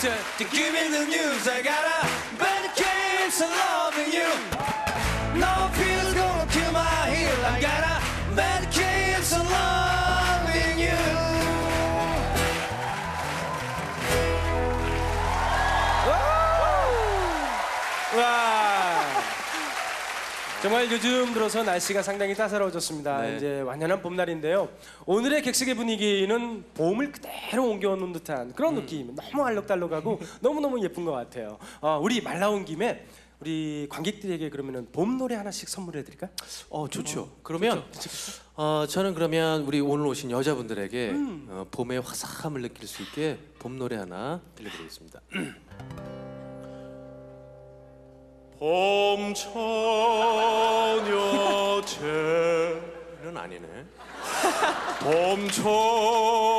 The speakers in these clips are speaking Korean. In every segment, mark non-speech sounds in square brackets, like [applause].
doctor, to give me the news. I got a bad case of loving you. No pills gonna kill my heel. I got a bad case of loving 정말 요즘 들어서 날씨가 상당히 따사로워졌습니다. 네. 이제 완연한 봄날인데요. 오늘의 객석의 분위기는 봄을 그대로 옮겨오는 듯한 그런 느낌. 너무 알록달록하고 [laughs] 너무너무 예쁜 것 같아요. 어, 우리 말 나온 김에 우리 관객들에게 그러면은 봄 노래 하나씩 선물해 드릴까요? 어 좋죠. 그러면 어, 저는 그러면 우리 오늘 오신 여자분들에게 음. 어, 봄의 화사함을 느낄 수 있게 봄 노래 하나 들려드리겠습니다. [clears throat] 봄처녀제는 아니네.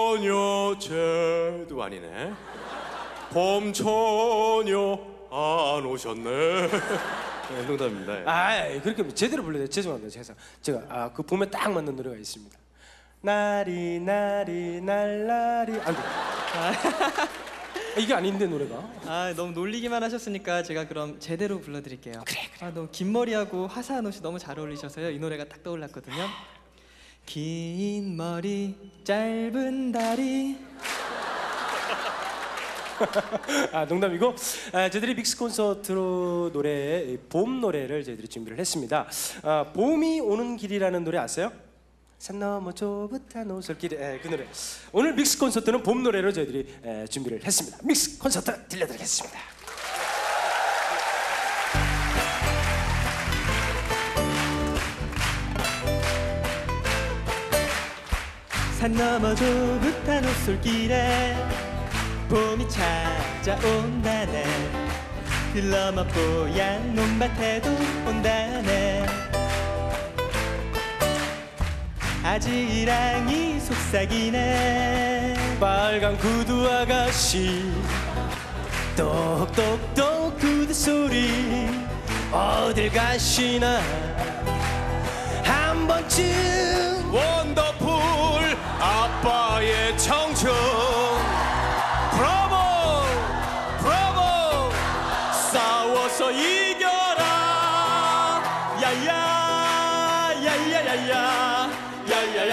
봄처녀제도 아니네. 봄처녀 안 오셨네. 네, 농담입니다. 예. 아, 그렇게 제대로 불러야 돼. 죄송합니다. 제가 제가 아, 그 봄에 딱 맞는 노래가 있습니다. 나리 나리 날라리 안 돼. [laughs] 이게 아닌데 노래가. 아 너무 놀리기만 하셨으니까 제가 그럼 제대로 불러드릴게요. 그래 그래. 아 너무 긴 머리하고 화사한 옷이 너무 잘 어울리셔서요. 이 노래가 딱 떠올랐거든요. 긴 머리 짧은 다리 [laughs] 아 농담이고 아, 저희들이 믹스 콘서트로 노래 봄 노래를 저희들이 준비를 했습니다. 아, 봄이 오는 길이라는 노래 아세요? 산 너머 좁은 오솔길 에, 그 노래. 오늘 믹스 콘서트는 봄 노래로 저희들이 에, 준비를 했습니다. 믹스 콘서트 들려드리겠습니다. 산 너머 좁은 옷솔길에 봄이 찾아온다네 들 넘어 뽀얀 논밭에도 온다네 아지랑이 속삭이네. 빨간 구두 아가씨. 똑똑똑 구두 소리 어딜 가시나. 한 번쯤 원더풀 아빠의 청춘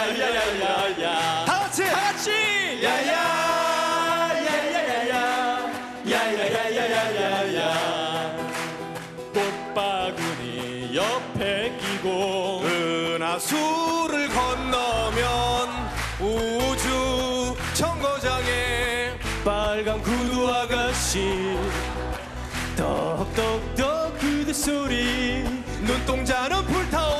야야야야야야 다 같이 다 같이 야야 야야야야 야야야야야야 꽃바구니 옆에 끼고 은하수를 건너면 우주 정거장에 빨간 구두 아가씨 똑똑똑 구두 소리 눈동자는 불타오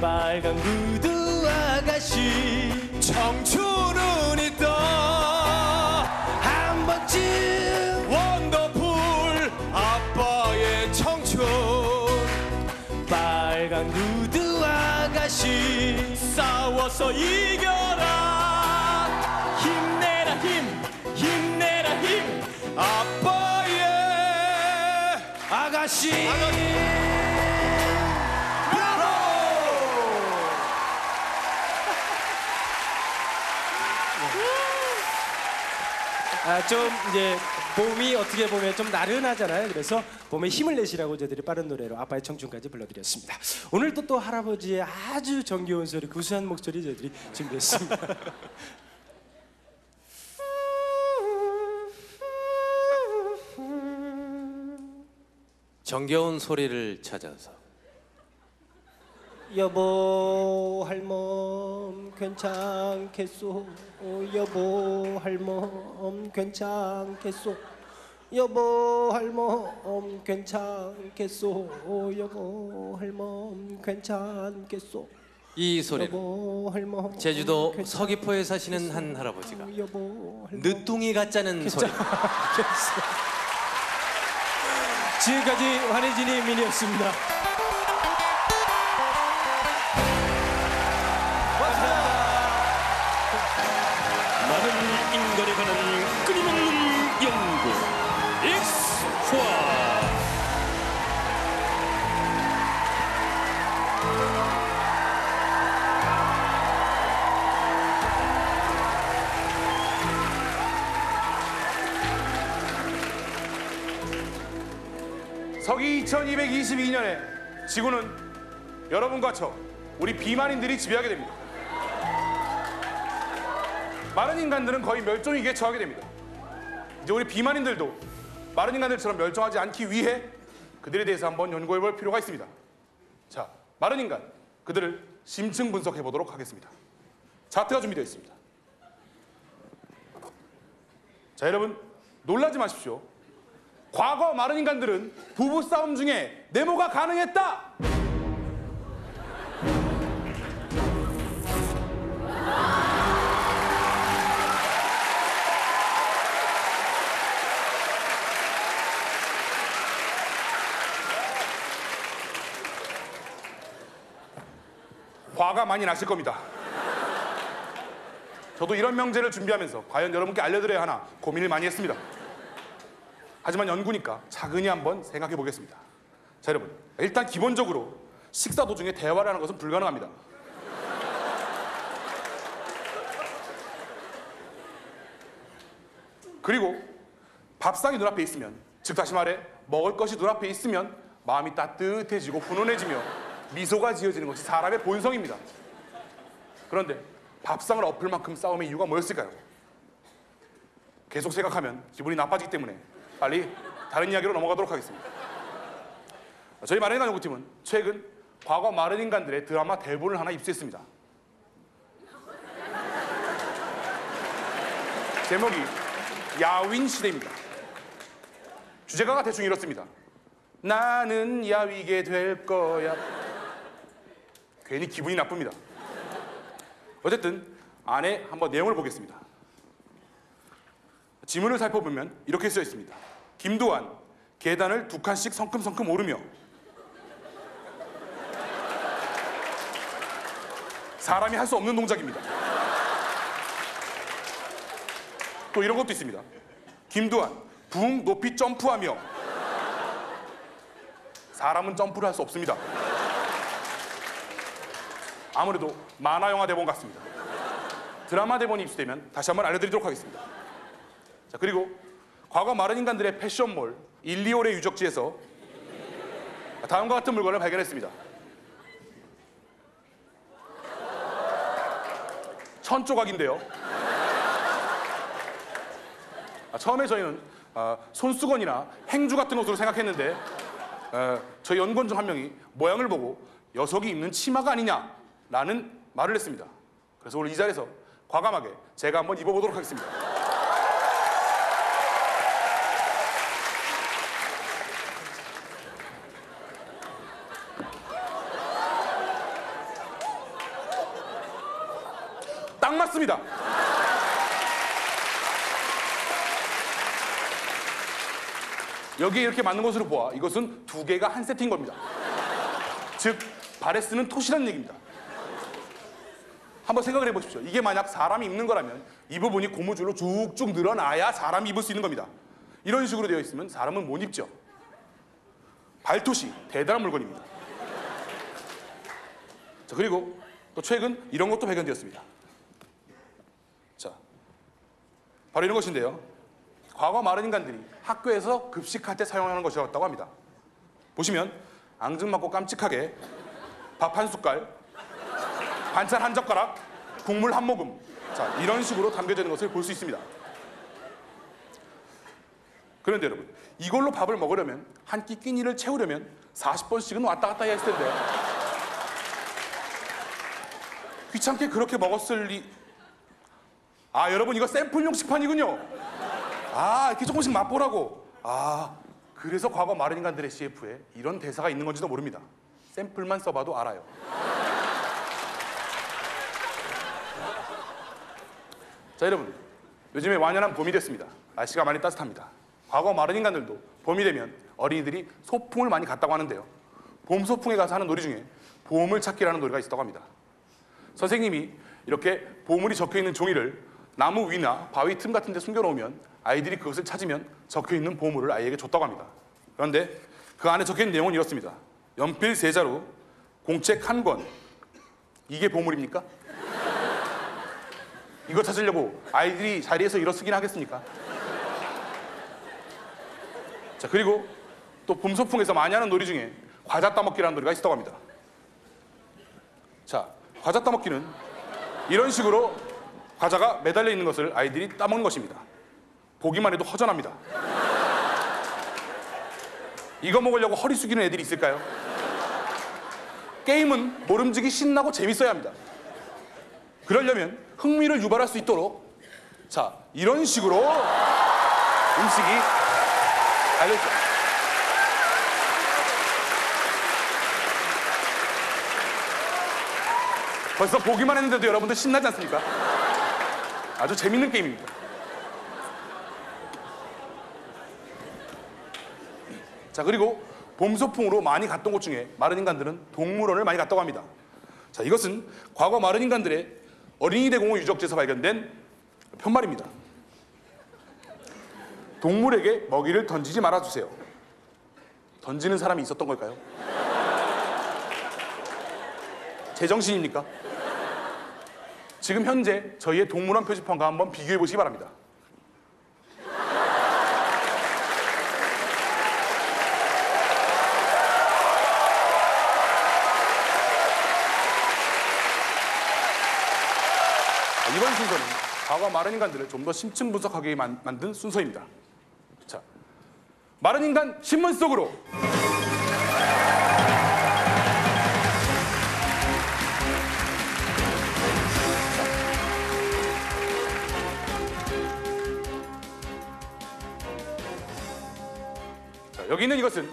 빨간 구두 아가씨 청춘은 있다 한 번쯤 원더풀 아빠의 청춘. 빨간 구두 아가씨 싸워서 이겨라. 힘내라 힘 힘내라 힘. 아빠의 아가씨. 아, 좀 이제 봄이 어떻게 보면 좀 나른하잖아요. 그래서 봄에 힘을 내시라고 저희들이 빠른 노래로 아빠의 청춘까지 불러드렸습니다. 오늘도 또 할아버지의 아주 정겨운 소리, 구수한 목소리 저희들이 준비했습니다. [laughs] 정겨운 소리를 찾아서 여보 할멈 괜찮겠소? 어, 여보 할멈 괜찮겠소? 여보 할멈 괜찮겠소? 어, 여보 할멈 괜찮겠소? 이 할멈 제주도 서귀포에 사시는 한 할아버지가 늦둥이 같자는 소리. [laughs] 지금까지 환희진이 민이었습니다 2222년에 지구는 여러분과 저 우리 비만인들이 지배하게 됩니다. 많은 인간들은 거의 멸종 위기에 처하게 됩니다. 이제 우리 비만인들도 마른 인간들처럼 멸종하지 않기 위해 그들에 대해서 한번 연구해 볼 필요가 있습니다. 자, 마른 인간 그들을 심층 분석해 보도록 하겠습니다. 차트가 준비되어 있습니다. 자, 여러분 놀라지 마십시오. 과거 마른 인간들은 부부 싸움 중에 네모가 가능했다. 화가 많이 나실 겁니다. 저도 이런 명제를 준비하면서 과연 여러분께 알려드려야 하나 고민을 많이 했습니다. 하지만 연구니까 차근히 한번 생각해 보겠습니다. 자, 여러분. 일단 기본적으로 식사 도중에 대화를 하는 것은 불가능합니다. 그리고 밥상이 눈앞에 있으면, 즉 다시 말해 먹을 것이 눈앞에 있으면 마음이 따뜻해지고 훈훈해지며 미소가 지어지는 것이 사람의 본성입니다. 그런데 밥상을 엎을 만큼 싸움의 이유가 뭐였을까요? 계속 생각하면 기분이 나빠지기 때문에 빨리 다른 이야기로 넘어가도록 하겠습니다. 저희 마른인간 연구팀은 최근 과거 마른 인간들의 드라마 대본을 하나 입수했습니다. 제목이 야윈 시대입니다. 주제가가 대충 이렇습니다. 나는 야위게 될 거야. 괜히 기분이 나쁩니다. 어쨌든 안에 한번 내용을 보겠습니다. 지문을 살펴보면 이렇게 쓰여 있습니다. 김도환 계단을 두 칸씩 성큼성큼 오르며 사람이 할 수 없는 동작입니다. 또 이런 것도 있습니다. 김도환 붕 높이 점프하며 사람은 점프를 할 수 없습니다. 아무래도 만화 영화 대본 같습니다. 드라마 대본이 입수되면 다시 한번 알려드리도록 하겠습니다. 자 그리고 과거 마른 인간들의 패션몰 일리올의 유적지에서 다음과 같은 물건을 발견했습니다. 천 조각인데요. 아, 처음에 저희는 아, 손수건이나 행주 같은 옷으로 생각했는데 어, 저희 연구원 중 한 명이 모양을 보고 녀석이 입는 치마가 아니냐라는 말을 했습니다. 그래서 오늘 이 자리에서 과감하게 제가 한번 입어보도록 하겠습니다. 딱 맞습니다. 여기에 이렇게 맞는 것으로 보아 이것은 두 개가 한 세트인 겁니다. 즉 쓰는 톳이라는 얘기입니다. 한번 생각을 해보십시오. 이게 만약 사람이 입는 거라면 이 부분이 고무줄로 쭉쭉 늘어나야 사람이 입을 수 있는 겁니다. 이런 식으로 되어 있으면 사람은 못 입죠. 발톱이 대단한 물건입니다. 자 그리고 또 최근 이런 것도 발견되었습니다. 자 바로 이런 것인데요. 과거 마른 인간들이 학교에서 급식할 때 사용하는 것이었다고 합니다. 보시면 앙증맞고 깜찍하게 밥 한 숟갈, 반찬 한 젓가락, 국물 한 모금. 자, 이런 식으로 담겨져 있는 것을 볼 수 있습니다. 그런데 여러분, 이걸로 밥을 먹으려면 한 끼 끼니를 채우려면 40번씩은 왔다 갔다 해야 했을 텐데. 귀찮게 그렇게 먹었을 리. 아, 여러분, 이거 샘플용 식판이군요. 아, 이렇게 조금씩 맛보라고. 아, 그래서 과거 마른 인간들의 CF에 이런 대사가 있는 건지도 모릅니다. 샘플만 써봐도 알아요. 자, 여러분. 요즘에 완연한 봄이 됐습니다. 날씨가 많이 따뜻합니다. 과거 마른 인간들도 봄이 되면 어린이들이 소풍을 많이 갔다고 하는데요. 봄 소풍에 가서 하는 놀이 중에 보물 찾기라는 놀이가 있었다고 합니다. 선생님이 이렇게 보물이 적혀 있는 종이를 나무 위나 바위 틈 같은 데 숨겨 놓으면 아이들이 그것을 찾으면 적혀 있는 보물을 아이에게 줬다고 합니다. 그런데 그 안에 적혀 있는 내용은 이렇습니다. 연필 세 자루, 공책 한 권. 이게 보물입니까? 이거 찾으려고 아이들이 자리에서 일어서긴 하겠습니까? 자, 그리고 또 봄소풍에서 많이 하는 놀이 중에 과자 따먹기라는 놀이가 있다고 합니다. 자, 과자 따먹기는 이런 식으로 과자가 매달려 있는 것을 아이들이 따먹는 것입니다. 보기만 해도 허전합니다. 이거 먹으려고 허리 숙이는 애들이 있을까요? 게임은 모름지기 신나고 재밌어야 합니다. 그러려면 흥미를 유발할 수 있도록 자 이런 식으로 음식이 알려져. 벌써 보기만 했는데도 여러분들 신나지 않습니까? 아주 재밌는 게임입니다. 자 그리고 봄 소풍으로 많이 갔던 곳 중에 마른 인간들은 동물원을 많이 갔다고 합니다. 자 이것은 과거 마른 인간들의 어린이 대공원 유적지에서 발견된 편말입니다. 동물에게 먹이를 던지지 말아주세요. 던지는 사람이 있었던 걸까요? 제정신입니까? 지금 현재 저희의 동물원 표지판과 한번 비교해 보시기 바랍니다. 이번 순서는 과거 마른 인간들을 좀 더 심층 분석하게 만, 만든 순서입니다. 자, 마른 인간 신문 속으로. 자, 여기 있는 이것은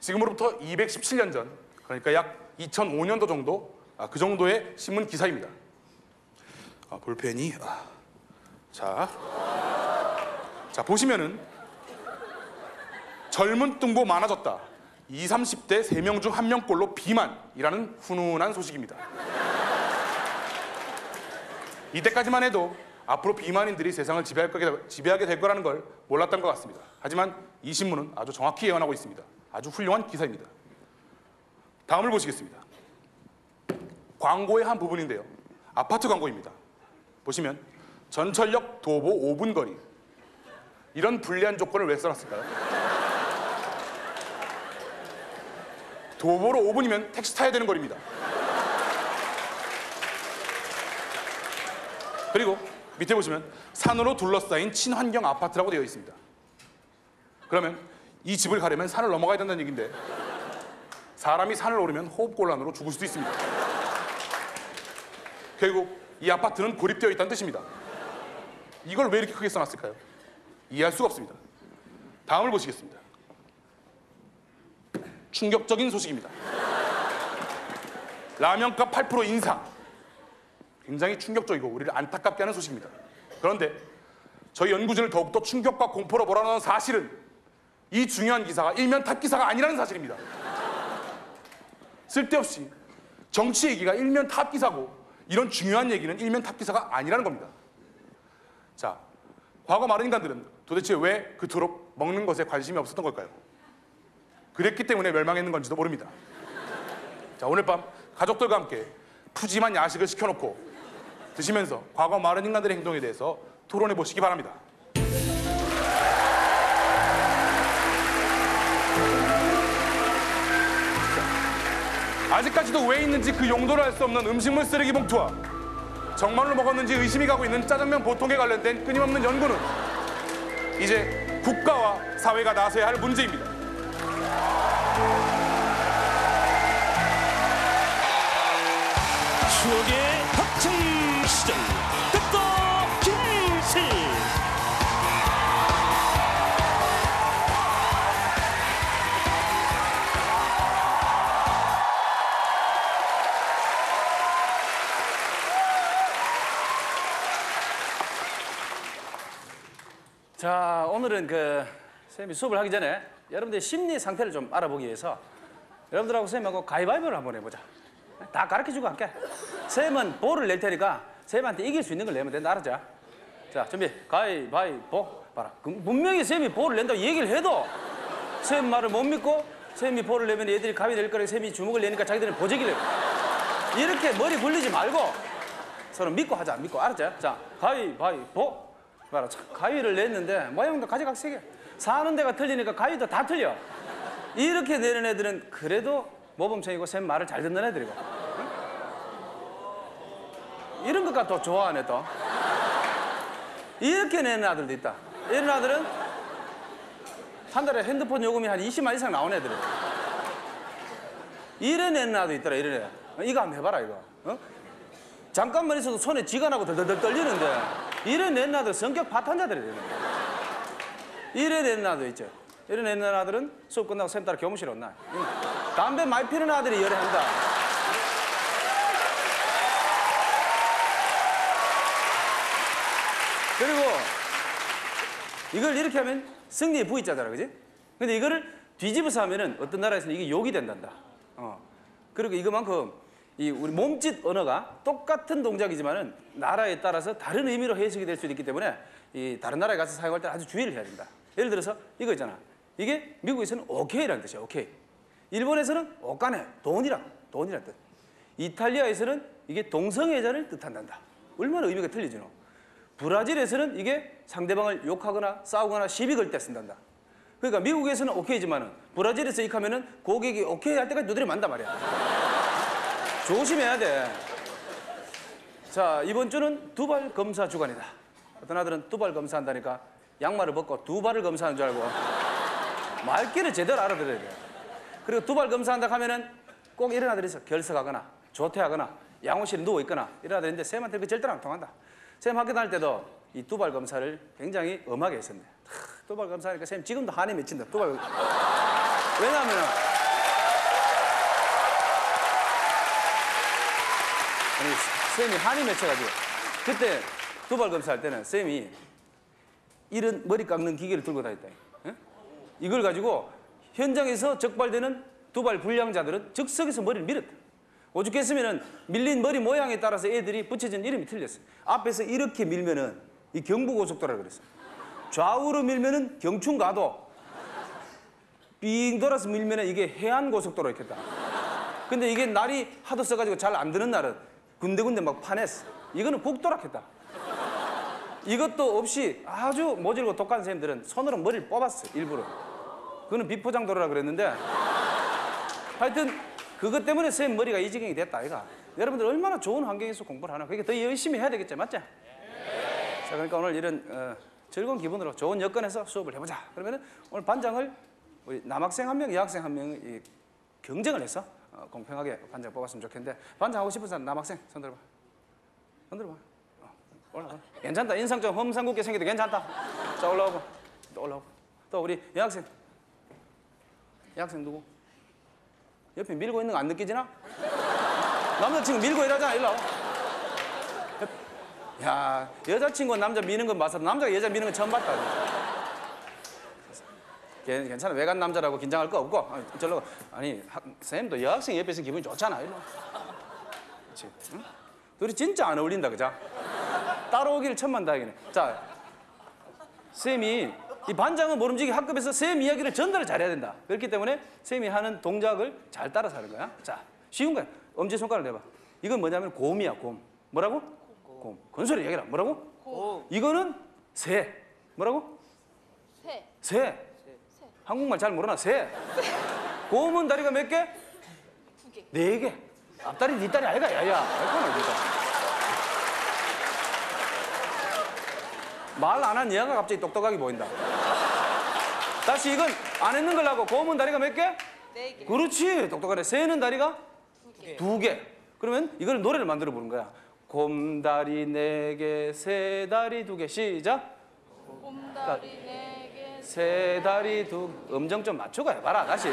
지금으로부터 217년 전, 그러니까 약 2005년도 정도, 아, 그 정도의 신문 기사입니다. 아, 볼펜이 아. 자, 자 보시면은 젊은 뚱보 많아졌다. 20, 30대 3명 중 1명꼴로 비만이라는 훈훈한 소식입니다. 이때까지만 해도 앞으로 비만인들이 세상을 지배하게 될 거라는 걸 몰랐던 것 같습니다. 하지만 이 신문은 아주 정확히 예언하고 있습니다. 아주 훌륭한 기사입니다. 다음을 보시겠습니다. 광고의 한 부분인데요. 아파트 광고입니다. 보시면 전철역 도보 5분 거리 이런 불리한 조건을 왜 써놨을까요? 도보로 5분이면 택시 타야 되는 거리입니다. 그리고 밑에 보시면 산으로 둘러싸인 친환경 아파트라고 되어 있습니다. 그러면 이 집을 가려면 산을 넘어가야 된다는 얘기인데 사람이 산을 오르면 호흡곤란으로 죽을 수도 있습니다. 결국 이 아파트는 고립되어 있다는 뜻입니다. 이걸 왜 이렇게 크게 써놨을까요? 이해할 수가 없습니다. 다음을 보시겠습니다. 충격적인 소식입니다. 라면값 8% 인상. 굉장히 충격적이고 우리를 안타깝게 하는 소식입니다. 그런데 저희 연구진을 더욱더 충격과 공포로 몰아넣은 사실은 이 중요한 기사가 일면 탑 기사가 아니라는 사실입니다. 쓸데없이 정치 얘기가 일면 탑 기사고 이런 중요한 얘기는 일면 탑 기사가 아니라는 겁니다. 자, 과거 마른 인간들은 도대체 왜 그토록 먹는 것에 관심이 없었던 걸까요? 그랬기 때문에 멸망했는 건지도 모릅니다. 자, 오늘 밤 가족들과 함께 푸짐한 야식을 시켜놓고 드시면서 과거 마른 인간들의 행동에 대해서 토론해 보시기 바랍니다. 아직까지도 왜 있는지 그 용도를 알 수 없는 음식물 쓰레기 봉투와 정말로 먹었는지 의심이 가고 있는 짜장면 보통에 관련된 끊임없는 연구는 이제 국가와 사회가 나서야 할 문제입니다. 추억의 자, 오늘은 그 선생님이 수업을 하기 전에 여러분들의 심리 상태를 좀 알아보기 위해서 여러분들하고 선생님하고 가위바위보를 한번 해보자. 다 가르쳐주고 할게. 선생님은 볼을 낼 테니까 선생님한테 이길 수 있는 걸 내면 된다. 알았죠? 자, 준비. 가위바위보. 봐라. 그럼 분명히 선생님이 볼을 낸다고 얘기를 해도 선생님 말을 못 믿고 선생님이 볼을 내면 얘들이 가위 낼 거라고 선생님이 주먹을 내니까 자기들은 보재기를 이렇게 머리 굴리지 말고 서로 믿고 하자. 믿고. 알았죠? 자, 가위바위보. 봐라, 참, 가위를 냈는데 모양도 가지각색이야. 사는 데가 틀리니까 가위도 다 틀려. 이렇게 내는 애들은 그래도 모범생이고 쌤 말을 잘 듣는 애들이고 응? 이런 것과 또 좋아하네 또 이렇게 내는 아들도 있다 이런 아들은 한 달에 핸드폰 요금이 한 20만 이상 나오는 애들이에요 이래 내는 아도 있더라 이래 애 이거 한번 해봐라 이거 어? 잠깐만 있어도 손에 쥐가 나고 덜덜덜 떨리는데 내는 아들 성격 파탄자들이 되는 거야 내는 아들 있죠 내는 아들은 수업 끝나고 쌤 따라 교무실 온나 응. 담배 많이 피는 아들이 열애한다 그리고 이걸 이렇게 하면 승리의 부의자잖아, 그지? 근데 이거를 뒤집어서 하면은 어떤 나라에서는 이게 욕이 된단다. 어. 그리고 이거만큼 이 우리 몸짓 언어가 똑같은 동작이지만은 나라에 따라서 다른 의미로 해석이 될 수도 있기 때문에 이 다른 나라에 가서 사용할 때 아주 주의를 해야 된다. 예를 들어서 이거 있잖아. 이게 미국에서는 오케이라는 뜻이야, 오케이. 일본에서는 오까네, 돈이라, 돈이라는 뜻. 이탈리아에서는 이게 동성애자를 뜻한단다. 얼마나 의미가 틀리지, 너? 브라질에서는 이게 상대방을 욕하거나 싸우거나 시비 걸 때 쓴단다. 그러니까 미국에서는 오케이지만은 브라질에서 익하면은 고객이 오케이 할 때까지 두드려 만단 말이야. 조심해야 돼. 자, 이번 주는 두발 검사 주간이다. 어떤 아들은 두발 검사한다니까 양말을 벗고 두 발을 검사하는 줄 알고 말귀를 제대로 알아들어야 돼. 그리고 두발 검사한다 하면은 꼭 이런 아들이 있어. 결석하거나 조퇴하거나 양호실에 누워 있거나 이런 아들인데 쌤한테 그 절대로 안 통한다. 쌤 학교 다닐 때도 이 두발 검사를 굉장히 엄하게 했었네. 하, 두발 검사니까 쌤 지금도 한이 맺힌다. 두발 왜냐하면은 아니 쌤이 한이 맺혀가지고 그때 두발 검사할 때는 쌤이 이런 머리 깎는 기계를 들고 다녔다. 예? 이걸 가지고 현장에서 적발되는 두발 불량자들은 즉석에서 머리를 밀었다. 오죽했으면은 밀린 머리 모양에 따라서 애들이 붙여진 이름이 틀렸어. 앞에서 이렇게 밀면은 이 경부고속도로라 그랬어. 좌우로 밀면은 경춘 가도. 삥 돌아서 밀면은 이게 해안고속도로 이렇겠다. 근데 이게 날이 하도 써가지고 잘 안 드는 날은 군데군데 막 파냈어. 이거는 국도락했다. 이것도 없이 아주 모질고 독한 선생님들은 손으로 머리를 뽑았어 일부러. 그거는 비포장 도로라 그랬는데 하여튼 그것 때문에 선생님 머리가 이 지경이 됐다 아이가. 여러분들 얼마나 좋은 환경에서 공부를 하나. 그러니까 더 열심히 해야 되겠죠, 맞죠? 자, 그러니까 오늘 이런 어, 즐거운 기분으로 좋은 여건에서 수업을 해보자. 그러면은 오늘 반장을 우리 남학생 한 명, 여학생 한 명이 이 경쟁을 해서 어, 공평하게 반장 뽑았으면 좋겠는데 반장 하고 싶은 사람 남학생 손 들어봐. 손 들어봐. 어, 올라가. 괜찮다. 인상 좀 험상궂게 생겨도 괜찮다. 자 올라오고 또 올라오고 또 우리 여학생. 여학생 누구? 옆에 밀고 있는 거 안 느끼지나? 남자친구 밀고 이러잖아. 일로 와. 야, 여자친구가 남자 미는 건 봐서 남자가 여자 미는 건 처음 봤다. 괜- 괜찮아. 외간 남자라고 긴장할 거 없고. 아, 절로. 아니, 학, 선생님도 여학생 옆에 있으면 기분이 좋잖아. 일로. 와. 그렇지. 응? 둘이 진짜 안 어울린다, 그자? 따라오기를 천만 다행이네. 자, 쌤이 이 반장은 모름지기 학급에서 쌤 이야기를 전달을 잘해야 된다. 그렇기 때문에 쌤이 하는 동작을 잘 따라서 하는 거야. 자, 쉬운 거야. 엄지손가락 내봐. 이건 뭐냐면 곰이야, 곰. 뭐라고? 곰. 건소리 얘기라. 뭐라고? 이거는 새. 뭐라고? 새. 새. 한국말 잘 모르나? 새. 곰은 다리가 몇 개? 두 개. 네 개. 앞다리, 뒷다리 아이가, 야야. 알거나, 진짜. 말 안 한 얘가 갑자기 똑똑하게 보인다. 다시 이건 안 했는 걸 하고 곰은 다리가 몇 개? 네 개. 그렇지. 똑똑하네. 새는 다리가 두 개. 두 개. 그러면 이걸 노래를 만들어 부른 거야. 곰다리 네 개, 새다리 두 개. 시작. 곰다리 네 개. 새 다리 두 음정 좀 맞추고 해봐라 다시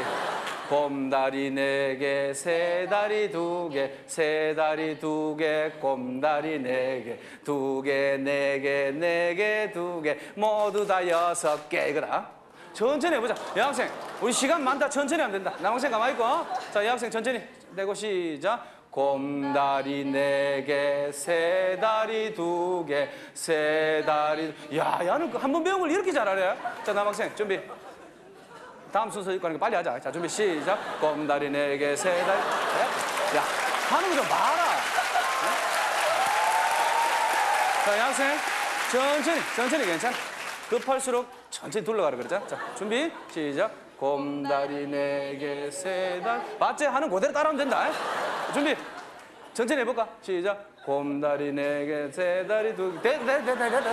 곰다리 네 개, 새 다리 두 개, 새 다리 두 개, 곰다리 네 개, 두 개, 네 개, 네 개, 두 개, 모두 다 여섯 개 이거다. 천천히 해보자. 여학생, 우리 시간 많다. 천천히 하면 된다. 남학생 가만히 있고. 자, 여학생 천천히. 내고 시작. 곰다리 네 개, 새 다리 두 개, 새 다리. 야, 야는 그한번 배운 걸 이렇게 잘하네. 자, 남학생 준비. 다음 순서 거니까 빨리 하자. 자, 준비 시작. 곰다리 네 개, 새 다리. 야, 하는 거 좀 봐라. 응? 자, 여학생 천천히, 천천히 괜찮아. 급할수록 천천히 둘러가라 그러자. 자, 준비 시작. 곰다리 네개 세달. 맞지? 하는 그대로 따라하면 된다. 준비. 천천히 해볼까? 시작. 곰다리 네개 세다리 두개돼돼돼돼돼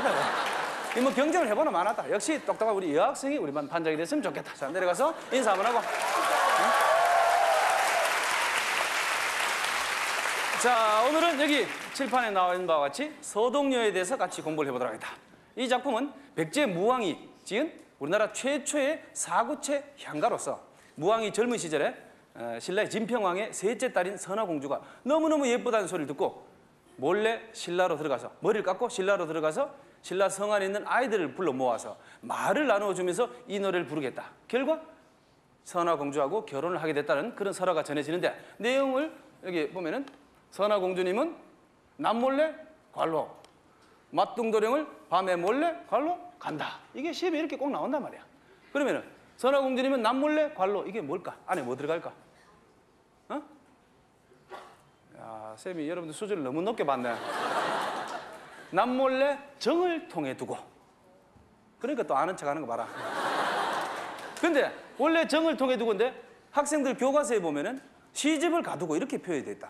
이뭐 경쟁을 해보나 많았다. 역시 똑똑한 우리 여학생이 우리 반 반장이 됐으면 좋겠다. 자 내려가서 인사 한번 하고. 자 오늘은 여기 칠판에 나와 있는 바와 같이 서동녀에 대해서 같이 공부를 해보도록 하겠다. 이 작품은 백제 무왕이 지은 우리나라 최초의 사구체 향가로서 무왕이 젊은 시절에 어, 신라의 진평왕의 셋째 딸인 선화공주가 너무너무 예쁘다는 소리를 듣고 몰래 신라로 들어가서 머리를 깎고 신라로 들어가서 신라 성 안에 있는 아이들을 불러 모아서 말을 나누어 주면서 이 노래를 부르겠다. 결과 선화공주하고 결혼을 하게 됐다는 그런 설화가 전해지는데 내용을 여기 보면은 선화공주님은 남몰래 관로 맞둥도령을 밤에 몰래 관로 간다. 이게 시험에 이렇게 꼭 나온단 말이야. 그러면은 선화공주님은 남몰래? 관로. 이게 뭘까? 안에 뭐 들어갈까? 어? 야 쌤이 여러분들 수준을 너무 높게 봤네. 남몰래? 정을 통해 두고. 그러니까 또 아는 척 하는 거 봐라. 근데 원래 정을 통해 두고인데 학생들 교과서에 보면은 시집을 가두고 이렇게 표현이 돼 있다.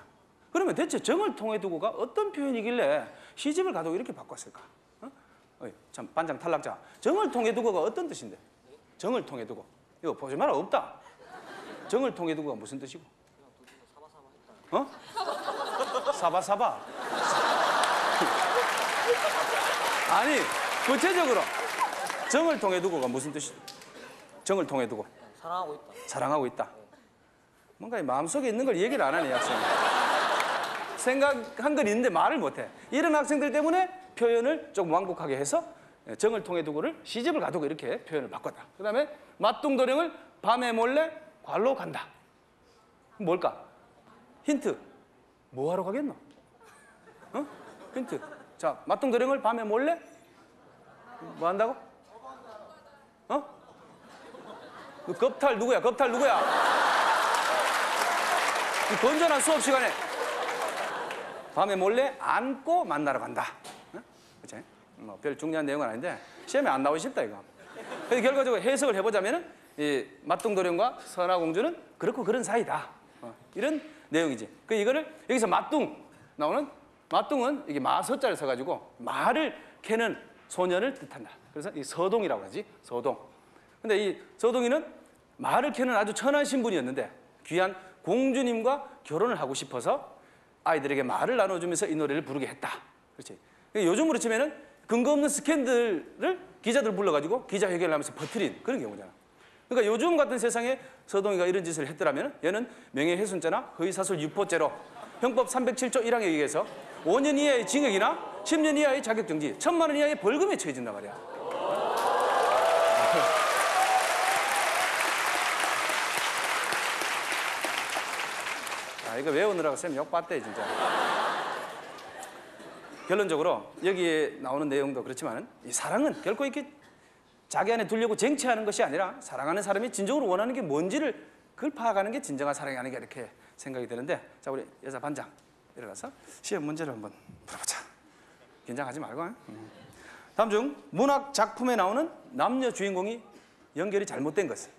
그러면 대체 정을 통해 두고가 어떤 표현이길래 시집을 가두고 이렇게 바꿨을까? 어? 어이, 참 반장 탈락자. 정을 통해 두고가 어떤 뜻인데? 정을 통해 두고. 이거 보지 마라 없다. 정을 통해 두고가 무슨 뜻이고? 어? 사바 사바. [laughs] 아니 구체적으로 정을 통해 두고가 무슨 뜻이? 정을 통해 두고 사랑하고 있다. 사랑하고 있다. 뭔가 이 마음속에 있는 걸 얘기를 안 하네, 이 학생. 생각한 건 있는데 말을 못 해. 이런 학생들 때문에 표현을 조금 완곡하게 해서 정을 통해 두고를 시집을 가두고 이렇게 표현을 바꿨다. 그 다음에 맞둥도령을 밤에 몰래 관로 간다. 뭘까? 힌트. 뭐 하러 가겠노? 어? 힌트. 자, 맞둥도령을 밤에 몰래 뭐 한다고? 어? 그 겁탈 누구야? 겁탈 누구야? 이 건전한 수업 시간에 밤에 몰래 안고 만나러 간다. 어? 그치? 뭐별 중요한 내용은 아닌데 시험에 안 나오기 쉽다 이거. 그래서 결과적으로 해석을 해보자면은 이 맞둥도령과 선화공주는 그렇고 그런 사이다. 어, 이런 내용이지. 그 이거를 여기서 맞둥 나오는 맞둥은 이게 마서자를 써가지고 말을 캐는 소년을 뜻한다. 그래서 이 서동이라고 하지. 서동. 근데 이 서동이는 말을 캐는 아주 천한 신분이었는데 귀한 공주님과 결혼을 하고 싶어서 아이들에게 말을 나눠주면서 이 노래를 부르게 했다. 그렇지. 요즘으로 치면은 근거 없는 스캔들을 기자들 불러가지고 기자회견을 하면서 퍼뜨린 그런 경우잖아. 그러니까 요즘 같은 세상에 서동이가 이런 짓을 했더라면 얘는 명예훼손죄나 허위사설 유포죄로 형법 307조 1항에 의해서 5년 이하의 징역이나 10년 이하의 자격정지, 1천만 원 이하의 벌금에 처해진단 말이야. 아, 이거 외우느라고 쌤 욕 봤대 진짜. 결론적으로 여기에 나오는 내용도 그렇지만 이 사랑은 결코 이렇게 자기 안에 두려고 쟁취하는 것이 아니라 사랑하는 사람이 진정으로 원하는 게 뭔지를 그걸 파악하는 게 진정한 사랑이 아닌가 이렇게 생각이 되는데 자 우리 여자 반장 내려가서 시험 문제를 한번 풀어보자. 긴장하지 말고. 응? 다음 중 문학 작품에 나오는 남녀 주인공이 연결이 잘못된 것은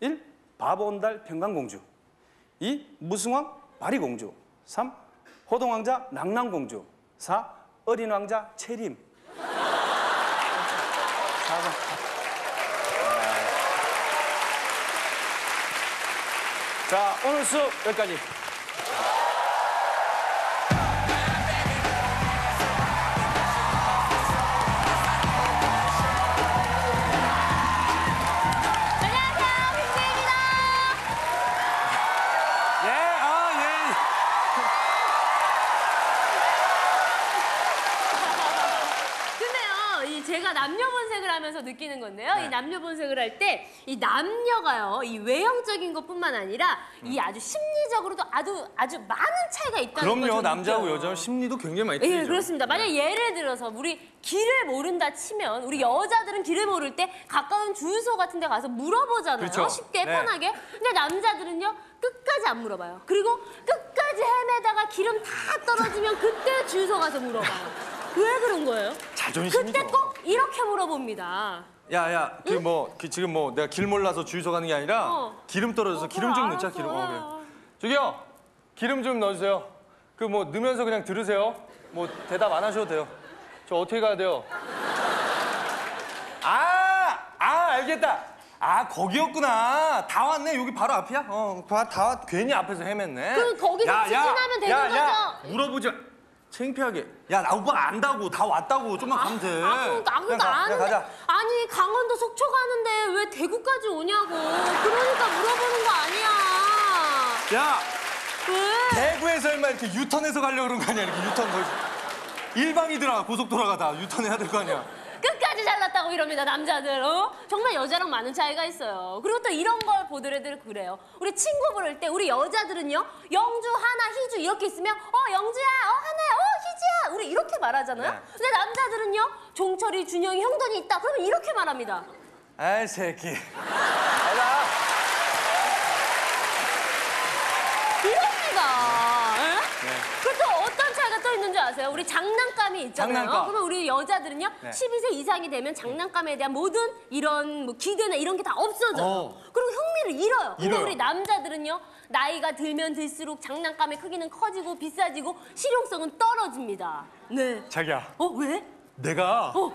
1. 바보온달 평강공주 2. 무승왕 바리공주 3. 호동왕자 낭랑공주 4. 어린 왕자 채림 4번 자 오늘 수업 여기까지 하면서 느끼는 건데요. 이 남녀 본색을 할 때 이 남녀가요, 이 외형적인 것뿐만 아니라 이 아주 심리적으로도 아주 아주 많은 차이가 있다는 걸 그럼요. 남자하고. 여자 심리도 굉장히 많이 예, 틀리죠. 그렇습니다. 만약 예를 들어서 우리 길을 모른다 치면 우리 여자들은 길을 모를 때 가까운 주유소 같은 데 가서 물어보잖아요. 그렇죠. 쉽게 네. 편하게. 근데 남자들은요. 끝까지 안 물어봐요. 그리고 끝까지 헤매다가 기름 다 떨어지면 그때 주유소 가서 물어봐요. 왜 그런 거예요? 자존심이죠. 그때 꼭 이렇게 물어봅니다. 야야 그 뭐 지금 뭐 내가 길 몰라서 주유소 가는 게 아니라 어. 기름 떨어져서 기름 좀 넣자 알았어. 기름 어, 그래. 저기요 기름 좀 넣어주세요 그 뭐 넣으면서 그냥 들으세요 뭐 대답 안 하셔도 돼요 저 어떻게 가야 돼요 아, 아 알겠다 아 거기였구나 다 왔네 여기 바로 앞이야 어다 왔 괜히 앞에서 헤맸네 그럼 거기서 야, 야, 직진하면 되는 야, 야, 거죠? 물어보지 마. 창피하게 야 나 오빠가 안다고 다 왔다고 좀만 가면 돼 아, 그럼 나 그거 그냥 가, 그냥 아는데. 가자. 아니, 강원도 속초 가는데 왜 대구까지 오냐고. 그러니까 물어보는 거 아니야. 야 왜? 대구에서 얼마 이렇게 유턴해서 가려고 그런 거 아니야 이렇게 유턴 거의 일방이더라 고속도로가 다 유턴해야 될 거 아니야 끝까지 잘났다고 이럽니다 남자들. 어? 정말 여자랑 많은 차이가 있어요. 그리고 또 이런 걸 보더라들 그래요. 우리 친구 부를 때 우리 여자들은요 영주 하나 희주 이렇게 있으면 어 영주야 어 하나야 어 희주야. 우리 이렇게 말하잖아요? 네. 근데 남자들은요 종철이 준영이 형돈이 있다. 그러면 이렇게 말합니다. 아이 새끼 가자 이럽니다 예? 그리고 또 어떤 차이가 또 있는지 아세요? 우리 장난감이 있잖아요 장난감. 그러면 우리 여자들은요 네. 12세 이상이 되면 장난감에 대한 모든 이런 뭐 기대나 이런 게 다 없어져요 어. 그리고 흥미를 잃어요 근데 잃어요. 우리 남자들은요 나이가 들면 들수록 장난감의 크기는 커지고 비싸지고 실용성은 떨어집니다 네 자기야 어 왜? 내가 어?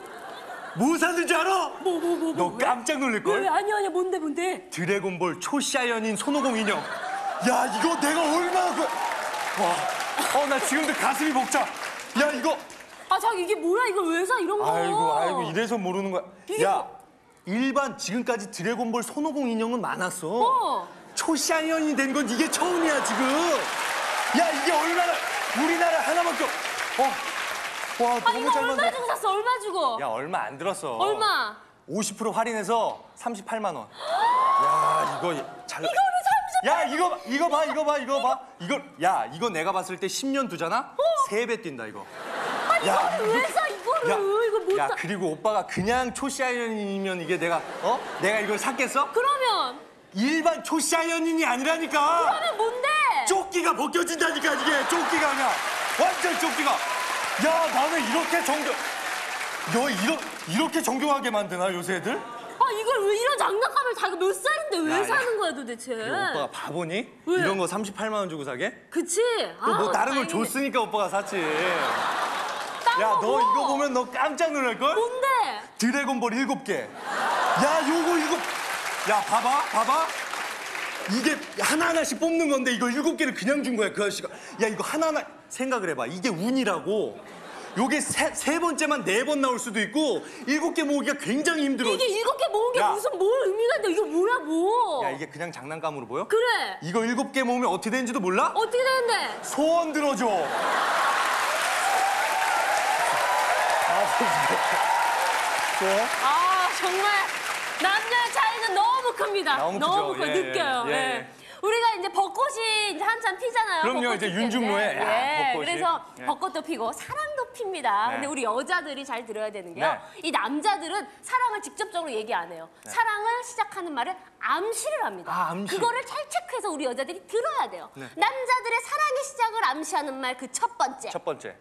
뭐 샀는지 알아? 뭐 뭐 뭐 뭐, 너 왜? 깜짝 왜, 왜? 놀랄걸? 아니 아니 뭔데 뭔데 드래곤볼 초샤이언인 손오공 인형 야 이거 내가 얼마나 그... 와 어 나 지금도 가슴이 벅차 야 이거. 아 자기 이게 뭐야? 이걸 왜 사 이런 거. 아이고 아이고 이래서 모르는 거야. 이게 야 뭐- 일반 지금까지 드래곤볼 손오공 인형은 많았어. 어. 초샤이언이 된 건 이게 처음이야 지금. 야 이게 얼마나 우리나라 하나밖에 없... 어. 와 아 너무 이거 잘 얼마 만들었어 주고 샀어? 얼마 주고? 야 얼마 안 들었어. 얼마? 50% 할인해서 38만 원. [gasps] 야 이거 잘. 이거를 30 야 이거 봐, 이거 봐 이거 봐 이거 봐 이거 야 이거 내가 봤을 때 10년 두잖아 세 배 뛴다 이거. 아니 야, 이거를 왜사 이거를 야, 이거 못 야 사. 그리고 오빠가 그냥 초시아이언이면 이게 내가 어 내가 이걸 샀겠어? 그러면 일반 초시아이언이 아니라니까. 그러면 뭔데? 조끼가 벗겨진다니까 이게 조끼가 그냥 완전 조끼가. 야 나는 이렇게 정경. 너 이러, 이렇게 정경하게 만드나 요새 애들? 아 이걸 왜 이런 장난감을 자기가 몇 살인데 왜 야, 야. 사는 거야 도대체? 오빠가 바보니? 왜? 이런 거 38만 원 주고 사게? 그치? 또뭐 아우, 다른 걸 다행이네. 줬으니까 오빠가 샀지. 딴 야, 거너 뭐? 이거 보면 너 깜짝 놀랄걸? 뭔데? 드래곤볼 일곱 개. 야, 요거 일곱. 야, 봐봐, 봐봐. 이게 하나하나씩 뽑는 건데 이거 일곱 개를 그냥 준 거야, 그 아저씨가. 야, 이거 하나하나 생각을 해봐. 이게 운이라고. 요게 세, 세 번째만 네 번 나올 수도 있고 일곱 개 모으기가 굉장히 힘들어. 이게 일곱 개 모은 게 야. 무슨 뭘 의미가 있는데 이게 뭐야 뭐? 야, 이게 그냥 장난감으로 보여? 그래 이거 일곱 개 모으면 어떻게 되는지도 몰라? 어떻게 되는데? 소원 들어줘. 소원? 아 정말 남녀의 차이는 너무 큽니다. 너무 크죠. 커 예, 느껴요. 예, 예. 예. 우리가 이제 벚꽃이 이제 한참 피잖아요. 그럼요, 벚꽃 이제 필 윤중로에, 텐데. 야, 예, 벚꽃이. 그래서 예. 벚꽃도 피고 사랑도 핍니다. 네. 근데 우리 여자들이 잘 들어야 되는 게요. 네. 이 남자들은 사랑을 직접적으로 얘기 안 해요. 사랑을 시작하는 말을 암시를 합니다. 아, 암시. 그거를 잘 체크해서 우리 여자들이 들어야 돼요. 네. 남자들의 사랑의 시작을 암시하는 말 그 첫 번째. 첫 번째.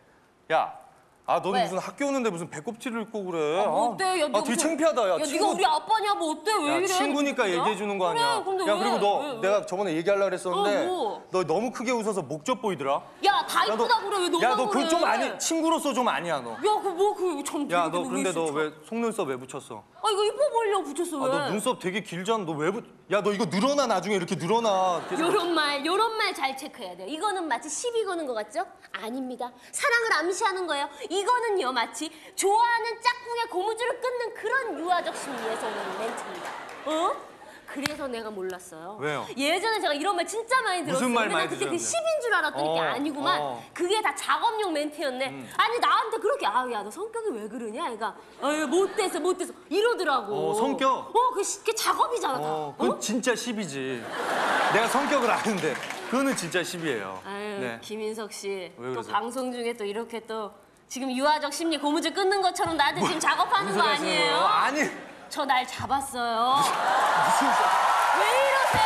야, 아 너는 왜? 무슨 학교 오는데 무슨 배꼽티를 입고 그래? 아, 뭐 어때? 야, 아, 너 되게 무슨- 창피하다. 야, 야, 네가 친구. 우리 아빠냐? 뭐 어때? 왜 야, 이래? 친구니까? 얘기해 주는 거 아니야. 그래, 근데 야, 왜? 그리고 너 왜, 왜? 내가 저번에 얘기하려고 그랬었는데 어, 뭐? 너 너무 크게 웃어서 목젖 보이더라. 야, 다 이쁘다 그래. 왜 너만 야, 너? 그거 좀 아니 친구로서 좀 아니야, 너. 야, 그뭐그 참. 야, 너 그런데 있어, 너 참. 왜 속눈썹 왜 붙였어? 아, 이거 이뻐 보이려고 붙였어 아, 왜? 너 눈썹 되게 길잖아. 너 왜 붙? 야, 너 이거 늘어나 나중에 이렇게 늘어나. 요런 말, 요런 말 잘 체크해야 돼요. 이거는 마치 시비 거는 것 같죠? 아닙니다. 사랑을 암시하는 거예요. 이거는요, 마치 좋아하는 짝꿍의 고무줄을 끊는 그런 유아적 심리에서 오는 멘트입니다. 어? 그래서 내가 몰랐어요. 왜요? 예전에 제가 이런 말 진짜 많이 들었어요. 무슨 말 많이 나 그때 그 들으셨는데? 시비인 줄 알았더니 그게 어, 아니구만. 어. 음. 그게 다 작업용 멘트였네. 아니 나한테 그렇게 아, 야, 너 성격이 왜 그러냐? 얘가 어, 못돼서 못돼서 이러더라고. 어, 성격? 어, 그, 시- 그게 작업이잖아. 다. 어, 그건 진짜 시비지. 내가 성격을 아는데 그거는 진짜 시비예요. 아유, 네. 김인석 씨. 왜또 그러세요? 방송 중에 또 이렇게 또 지금 유아적 심리 고무줄 끊는 것처럼 나한테 지금 작업하는 무슨 거 아니에요? 아니 저 날 잡았어요. 무슨 소- 왜 이러세요?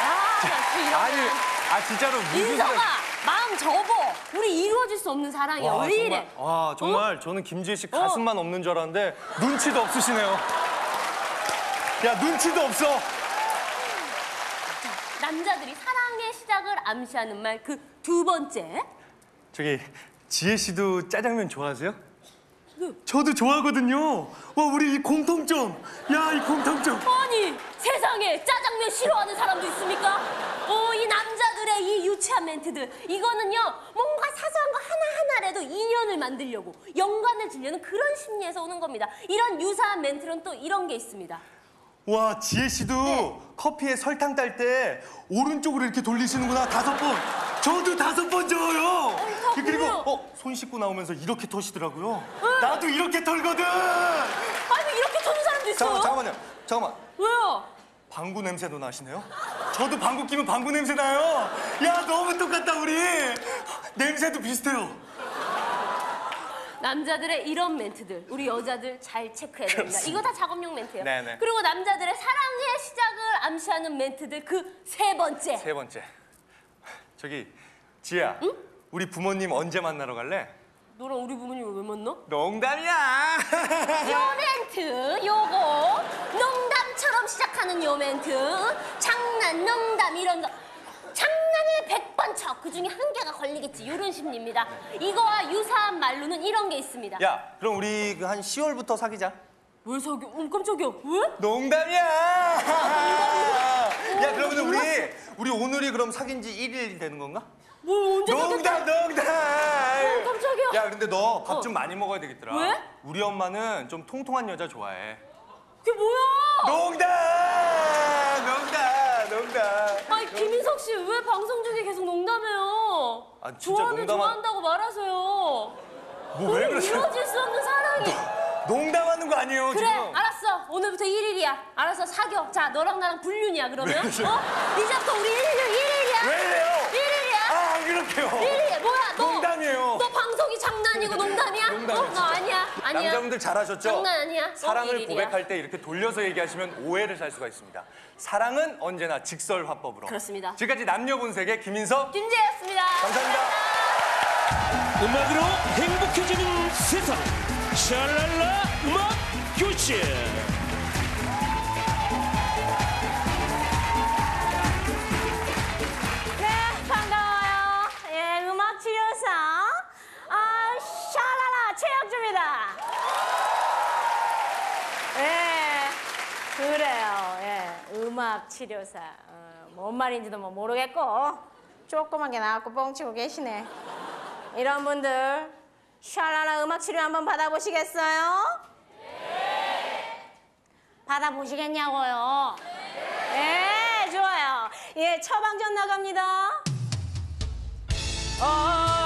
아, 나또 아니 아 진짜로 무슨 소리- 마음 접어. 우리 이루어질 수 없는 사랑이야. 와, 왜 이래? 정말, 와 정말 저는 김지혜 씨 가슴만 없는 줄 알았는데 눈치도 없으시네요. 야 눈치도 없어. 남자들이 사랑의 시작을 암시하는 말 그 두 번째. 저기 지혜 씨도 짜장면 좋아하세요? 저도 좋아하거든요. 와 우리 이 공통점. 야 이 공통점. 아니 세상에 짜장면 싫어하는 사람도 있습니까? 어, 이 남자들의 이 유치한 멘트들 이거는요 뭔가 사소한 거 하나하나라도 인연을 만들려고 연관을 주려는 그런 심리에서 오는 겁니다 이런 유사한 멘트는 또 이런 게 있습니다 와 지혜 씨도 커피에 설탕 딸 때 오른쪽으로 이렇게 돌리시는구나 다섯 번. 저도 다섯 번 저어요. 다 그리고 그래요. 어, 손 씻고 나오면서 이렇게 터시더라고요. 나도 이렇게 털거든. 아니 이렇게 터는 사람도 있어요? 잠깐만 잠깐만요. 잠깐만. 왜요? 방구 냄새도 나시네요? 저도 방구 끼면 방구 냄새 나요. 야 너무 똑같다 우리. 냄새도 비슷해요. 남자들의 이런 멘트들 우리 여자들 잘 체크해야 됩니다. 이거 다 작업용 멘트예요. 네네. 그리고 남자들의 사랑의 시작을 암시하는 멘트들 그 세 번째. 세 번째. 저기 지혜야. 우리 부모님 언제 만나러 갈래? 너랑 우리 부모님을 왜 만나? 농담이야. [laughs] 요 멘트 요거 농담처럼 시작하는 요 멘트 장난 농담 이런 거 장난을 백번 쳐 그 중에 한 개가 걸리겠지 요런 심리입니다. 이거와 유사한 말로는 이런 게 있습니다. 야, 그럼 우리 그한 10월부터 사귀자. 왜 사겨? 어, 깜짝이야. 왜? 농담이야. [laughs] 야, 그러면 우리 우리 오늘이 그럼 사귄 지 1일 되는 건가? 뭘 언제 사귀었다? 농담, 농담. 어, 깜짝이야. 야, 근데 너밥 어. 좀 많이 먹어야 되겠더라. 왜? 우리 엄마는 좀 통통한 여자 좋아해. 그게 뭐야? 농담, 농담, 농담. 아니 김인석 씨 왜 방송 중에 계속 농담해요? 아, 진짜 좋아하면 농담한- 좋아한다고 말하세요. 뭐왜 그러세요? 이루어질 수 없는 사랑이. 농담하는 거 아니에요, 그래 지금? 알았어 오늘부터 1일이야 알았어 사겨 자 너랑 나랑 불륜이야 그러면 어? 이제부터 우리 1일 1일이야 왜 이래요? 1일 그렇게요. 1일이야 뭐야 너 농담이에요. 너 방송이 장난이고 농담이야? 농담이에요, 어? 너 아니야 아니야 남자분들 잘하셨죠? 장난 아니야 너 사랑을 일일이야. 고백할 때 이렇게 돌려서 얘기하시면 오해를 살 수가 있습니다. 사랑은 언제나 직설 화법으로. 그렇습니다. 지금까지 남녀 분석의 김인석. 김재였습니다 감사합니다. 음악으로 행복해지는 세상 샤랄라 음악 교실 치료사. 아, 샤라라 최혁주입니다. 예, 그래요. 예, 음악 치료사. 어, 뭔 말인지도 뭐 모르겠고, 조그만 게 나왔고 뻥치고 계시네. 이런 분들, 샤라라 음악 치료 한번 받아보시겠어요? 받아보시겠냐고요? 네, 좋아요. 예, 처방전 나갑니다. All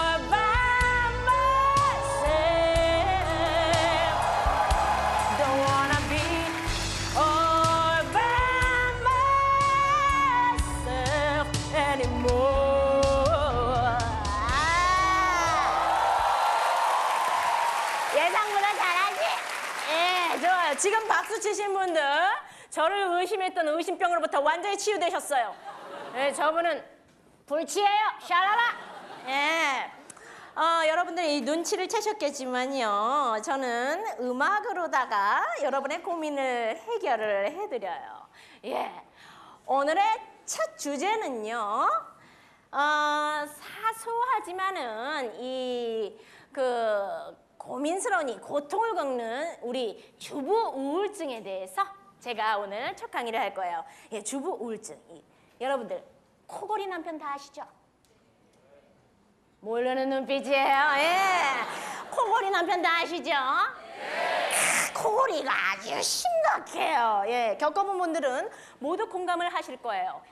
예상보다 잘하지? 예, 좋아요. 지금 박수 치신 분들 저를 의심했던 의심병으로부터 완전히 치유되셨어요. 예, 저분은 불치예요. 샤라라. 예. 어, 여러분들이 이 눈치를 채셨겠지만요. 저는 음악으로다가 여러분의 고민을 해결을 해드려요. 예. 오늘의 첫 주제는요. 어, 사소하지만은 이그 고민스러운 이 고통을 겪는 우리 주부 우울증에 대해서 제가 오늘 첫 강의를 할 거예요. 예, 주부 우울증. 이, 여러분들 코골이 남편 다 아시죠? 모르는 눈빛이에요. 예. 코골이 남편 다 아시죠? 크, 코골이가 아주 심각해요. 예. 겪어본 분들은 모두 공감을 하실 거예요.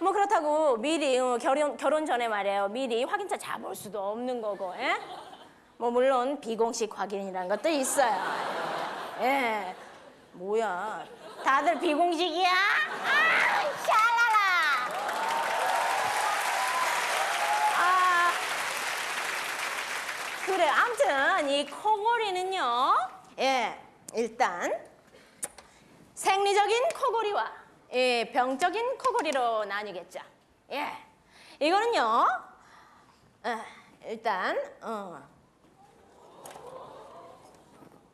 뭐 그렇다고 미리 어, 결혼 결혼 전에 말이에요. 미리 확인차 잡을 수도 없는 거고. 예? 뭐 물론 비공식 확인이라는 것도 있어요. 예. 뭐야? 다들 비공식이야? 아, 샤라라. 아, 그래. 아무튼 이 코골이는요. 예. 일단 생리적인 코골이와 예, 병적인 코골이로 나뉘겠죠. 예. 이거는요. 어, 일단 어.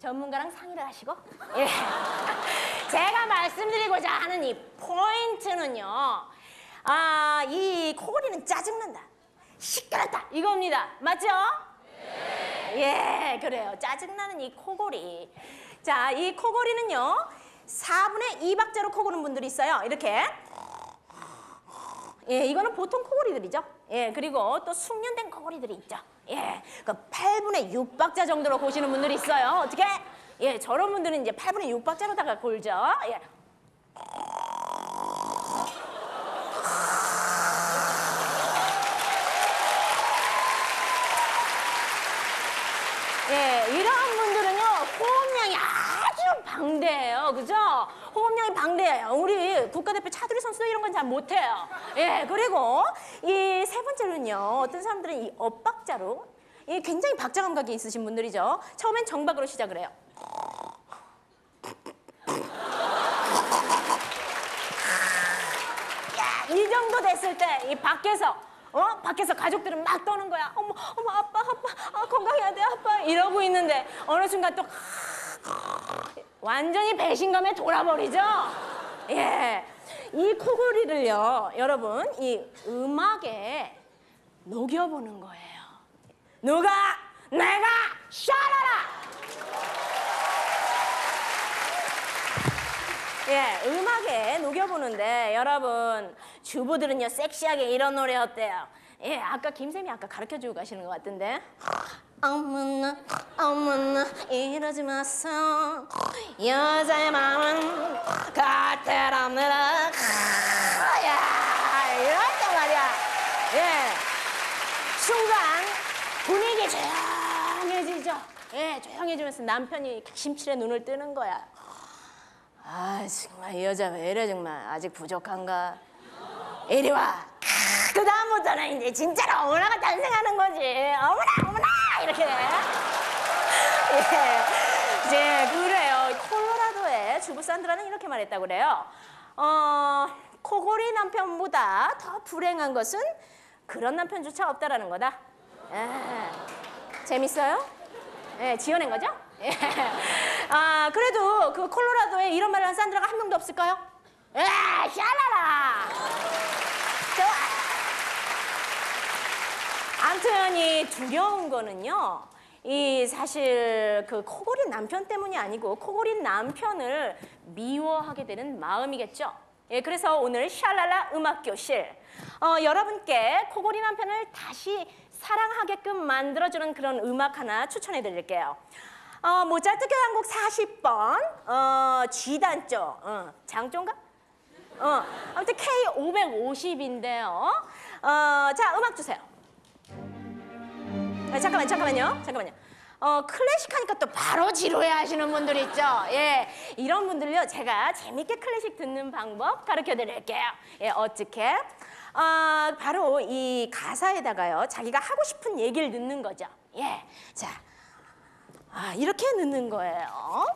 전문가랑 상의를 하시고 예. [laughs] 제가 말씀드리고자 하는 이 포인트는요. 아, 이 코골이는 짜증난다. 시끄럽다. 이겁니다. 맞죠? 예, 그래요. 짜증나는 이 코골이. 자, 이 코골이는요. 4분의 2박자로 코고는 분들이 있어요. 이렇게. 예, 이거는 보통 코골이들이죠. 예, 그리고 또 숙련된 코골이들이 있죠. 예, 그 8분의 6박자 정도로 고시는 분들이 있어요. 어떻게? 예, 저런 분들은 이제 8분의 6박자로다가 골죠. 예. 예, 이런 분들은요, 호흡량이 아주 방대해요. 그죠? 호흡량이 방대해요. 우리 국가대표 차두리 선수도 이런 건 잘 못해요. 예, 그리고 이 세 번째로는요, 어떤 사람들은 이 엇박자로, 이 굉장히 박자 감각이 있으신 분들이죠. 처음엔 정박으로 시작을 해요. 야, 이 정도 됐을 때 이 밖에서 어 밖에서 가족들은 막 떠는 거야. 어머 어머 아빠 아빠 아, 건강해야 돼 아빠 이러고 있는데 어느 순간 또 완전히 배신감에 돌아버리죠. 예, 이 코골이를요 여러분 이 음악에 녹여보는 거예요. 누가 내가 샤라라 예, 음악에 녹여보는데 여러분 주부들은요 섹시하게 이런 노래 어때요? 예, 아까 김쌤이 아까 가르쳐주고 가시는 것 같은데 어머나 어머나 이러지 마세요 여자의 마음은 가테랍니다. 야때 말이야. 예. 순간 분위기 조용해지죠. 예 조용해지면서 남편이 심칠에 눈을 뜨는 거야. 아 정말 이 여자 왜 이래 정말. 아직 부족한가? 이리 와. 그 다음부터는 이제 진짜로 어머나가 탄생하는 거지. 어머나 어머나 이렇게. 예, 이제 그래요. 콜로라도의 주부 산드라는 이렇게 말했다고 그래요. 어, 코골이 남편보다 더 불행한 것은 그런 남편조차 없다라는 거다. 예. 재밌어요? 예, 지어낸 거죠? 예. 아, 그래도 그 콜로라도에 이런 말을 한 산드라가 한 명도 없을까요? 예, 샤라라! 좋아. 아무튼 이 두려운 거는요. 이 사실 그 코골이 남편 때문이 아니고 코골이 남편을 미워하게 되는 마음이겠죠. 예, 그래서 오늘 샬랄라 음악 교실 어, 여러분께 코골이 남편을 다시 사랑하게끔 만들어주는 그런 음악 하나 추천해 드릴게요. 어, 모차르트 교향곡 40번 어, G단조 어, 장조인가? 어, 아무튼 K550인데요. 어, 자, 음악 주세요. 아, 잠깐만, 잠깐만요. 잠깐만요. 어, 클래식 하니까 또 바로 지루해 하시는 분들 있죠. 예. 이런 분들요, 제가 재밌게 클래식 듣는 방법 가르쳐 드릴게요. 예, 어떻게? 어, 바로 이 가사에다가요, 자기가 하고 싶은 얘기를 넣는 거죠. 예. 자, 아, 이렇게 넣는 거예요.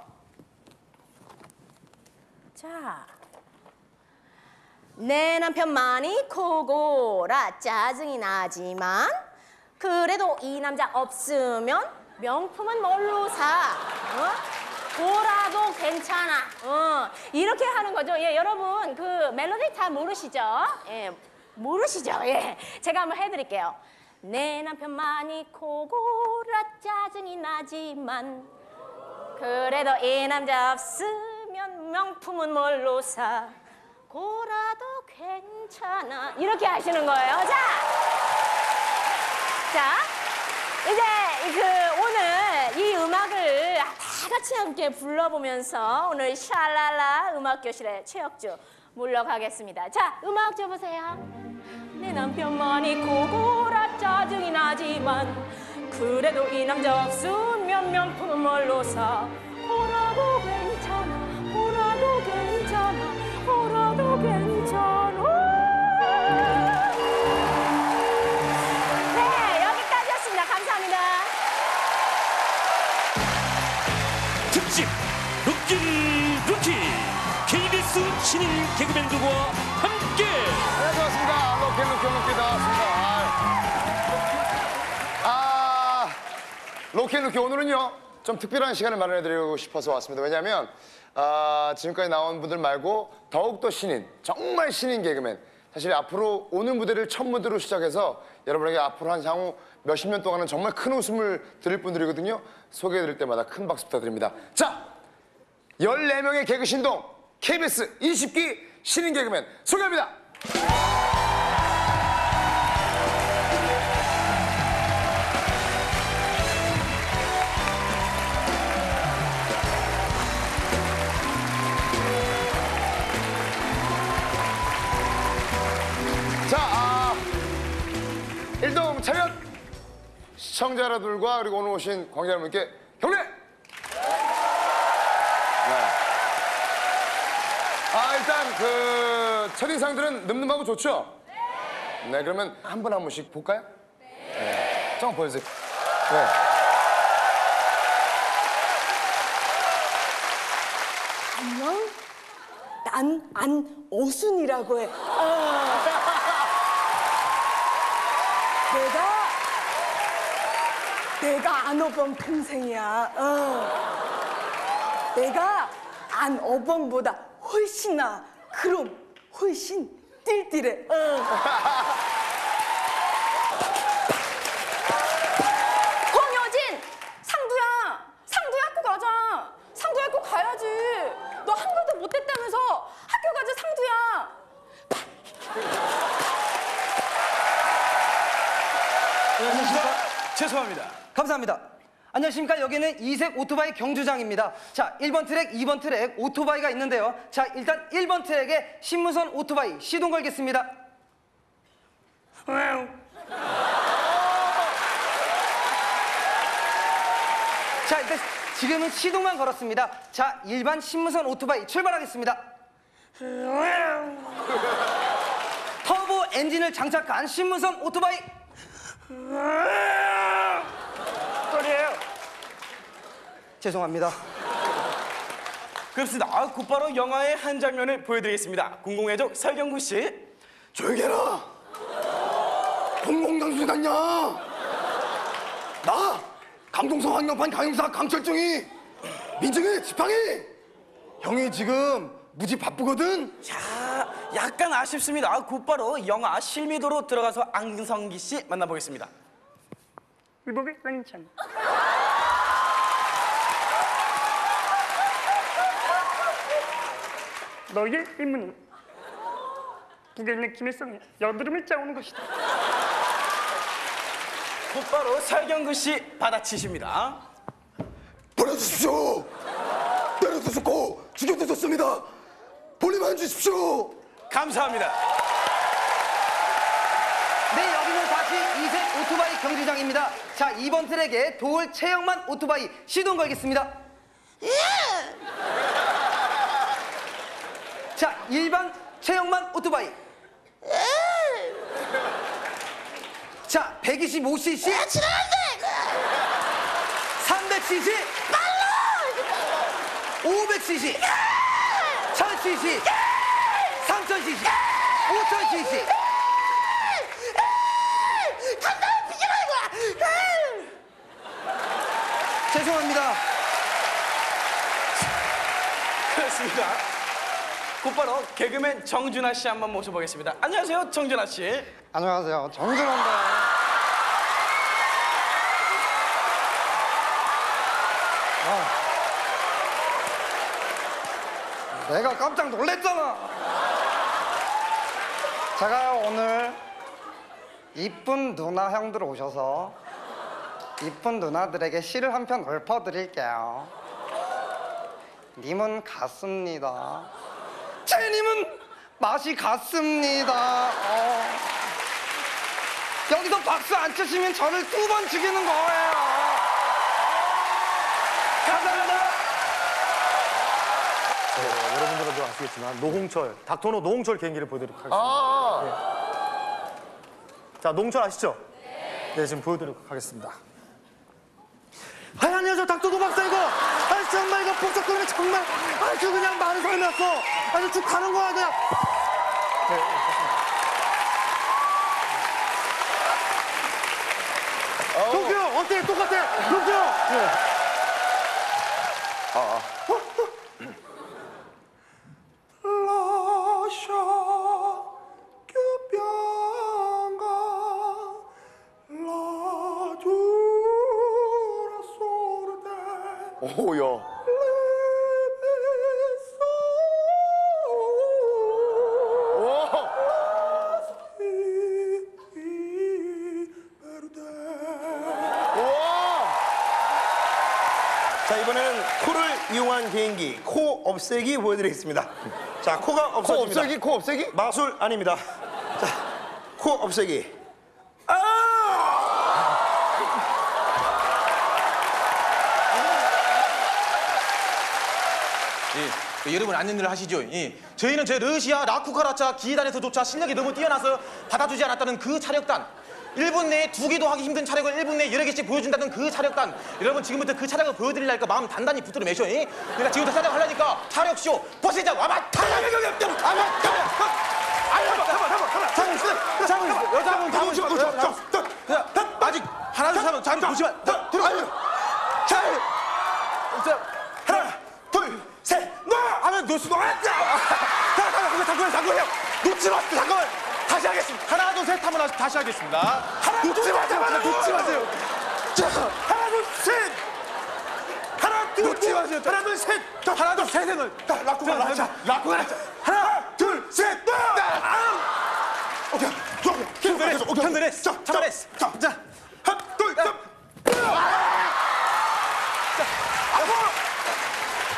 자. 내 남편 많이 코고라 짜증이 나지만 그래도 이 남자 없으면 명품은 뭘로 사? 어? 고라도 괜찮아. 어, 이렇게 하는 거죠. 예, 여러분 그 멜로디 잘 모르시죠? 예, 모르시죠? 예, 제가 한번 해드릴게요. 내 남편 많이 코고라 짜증이 나지만 그래도 이 남자 없으면 명품은 뭘로 사? 고라도 괜찮아. 이렇게 하시는 거예요. 자, 자, 이제 그 오늘 이 음악을 다 같이 함께 불러보면서 오늘 샬랄라 음악 교실에 최혁주 물러가겠습니다. 자, 음악 줘보세요. 내 남편만이 고고라 짜증이 나지만 그래도 이 남자 없으면 명품은 뭘로 사? 호라도 신인 개그맨들과 함께 네, 반갑습니다. 로켓 루키 루키 나왔습니다. 아, 로켓 루키 오늘은요 좀 특별한 시간을 마련해드리고 싶어서 왔습니다. 왜냐하면 아, 지금까지 나온 분들 말고 더욱더 신인, 정말 신인 개그맨. 사실 앞으로 오늘 무대를 첫 무대로 시작해서 여러분에게 앞으로 한 향후 몇십 년 동안은 정말 큰 웃음을 드릴 분들이거든요. 소개해드릴 때마다 큰 박수 부탁드립니다. 자, 14명의 개그 신동 KBS 20기 신인 개그맨 소개합니다. 자, 아, 일동 차렷 시청자 여러분들과 그리고 오늘 오신 관객 여러분께 경례! 네. 아, 일단 그 첫인상들은 늠름하고 좋죠? 네. 그러면 한 분 한 분씩 볼까요? 네. 좀 보여주세요. 네. 안녕? 난 안 어순이라고 해. 어. 내가 내가 안어범 동생이야. 어. 내가 안어범보다 훨씬 나. 그럼 훨씬 띨띨해. 어. [laughs] 권효진! 상두야! 상두야 학교 가자! 상두야 학교 가야지! 너한 번도 못 됐다면서! 학교 가자 상두야! 안녕하십니까? 죄송합니다. 감사합니다. 안녕하십니까? 여기는 이색 오토바이 경주장입니다. 자, 1번 트랙, 2번 트랙 오토바이가 있는데요. 자, 일단 1번 트랙에 신무선 오토바이 시동 걸겠습니다. 자, 일단 지금은 시동만 걸었습니다. 자, 일반 신무선 오토바이 출발하겠습니다. 터보 엔진을 장착한 신무선 오토바이 소리예요. 죄송합니다. 그렇습니다. 아, 곧바로 영화의 한 장면을 보여드리겠습니다. 공공의족 설경구 씨. 조용히 해라. 공공장수 같냐? 나 강동성 황룡판 강용사 강철중이 민정이 지팡이. 형이 지금 무지 바쁘거든. 자, 약간 아쉽습니다. 아, 곧바로 영화 실미도로 들어가서 안성기 씨 만나보겠습니다. 의복의 쌍창 너의 임무는 북에 있는 김일성의 여드름을 짜오는 것이다 곧바로 설경구 씨 받아치십니다. 버려주십시오. 때려주셨고 죽여주셨습니다. 볼리만 주십시오. 감사합니다. 네, 여기는 다시 이색 오토바이 경기장입니다. 자, 2번 트랙에 도울 체형만 오토바이 시동 걸겠습니다. 자, 일반 체형만 오토바이. 자, 125cc. 300cc. 500cc. 1000cc. 3000cc. 5000cc. 죄송합니다. 그렇습니다. 곧바로 개그맨 정준하 씨 한번 모셔보겠습니다. 안녕하세요, 정준하 씨. 안녕하세요. 정준호입니다. 아, 내가 깜짝 놀랬잖아. 제가 오늘 이쁜 누나 형들 오셔서 이쁜 누나들에게 시를 한 편 읊어드릴게요. 님은 같습니다. 제님은 맛이 같습니다. 어. 여기서 박수 안 치시면 저를 두 번 죽이는 거예요. 감사합니다. 네, 여러분들도 아시겠지만 노홍철 닥터노 노홍철 개인기를 보여드리도록 하겠습니다. 아. 네. 자 노홍철 아시죠? 네. 지금 보여드리도록 하겠습니다. 아 안녕하세요 닥터노 박사이고 아 정말 이거 복잡거리면 정말 아주 그냥 많은 사람이었어. 아주 쭉 가는 거야 그냥. 네, 좋습니다. 동규 어때? 똑같아? 동규? 네. 아, la dura sorte 오야. 없애기 보여드리겠습니다. 자 코가 없어집니다. 없애기, 코 없애기? 마술 아닙니다. 자 코 없애기. 예, 여러분 안녕들 하시죠. 예. 저희는 저 러시아 라쿠카라차 기단에서조차 실력이 너무 뛰어나서 받아주지 않았다는 그 차력단. 1분 내에 두 개도 하기 힘든 차력을 1분 내에 여러 개씩 보여준다는 그 차력단. 여러분 지금부터 그 차력을 보여드리려니까 마음 단단히 붙들어 매셔. 예? 그러니까 지금부터 차력 하려니까 차력쇼 보시자 와마타. 여자분 다음 아직 하나 둘 셋, 잠 보시면 자, 하나 둘셋 놔! 하면 놓수 놓았자. 잠깐만, 잠깐만, 잠깐만요. 놓지 마세요. 잠깐만. 다시 하겠습니다. 하나, 둘, 셋 하면 다시 하겠습니다. 하나, 놓지 마세요. 하나, 놓지 마세요. 자 하나 둘 셋 하나 둘 놓지 마세요. 하나 둘 셋 하나, 둘, 셋은 자 라쿠가 라자 라쿠가 라자. 하나 둘셋 놔! 오케이 좋아 계속 가, 계속 오케이. 자 잡아냈어. 자 자, 하나 둘 셋 아파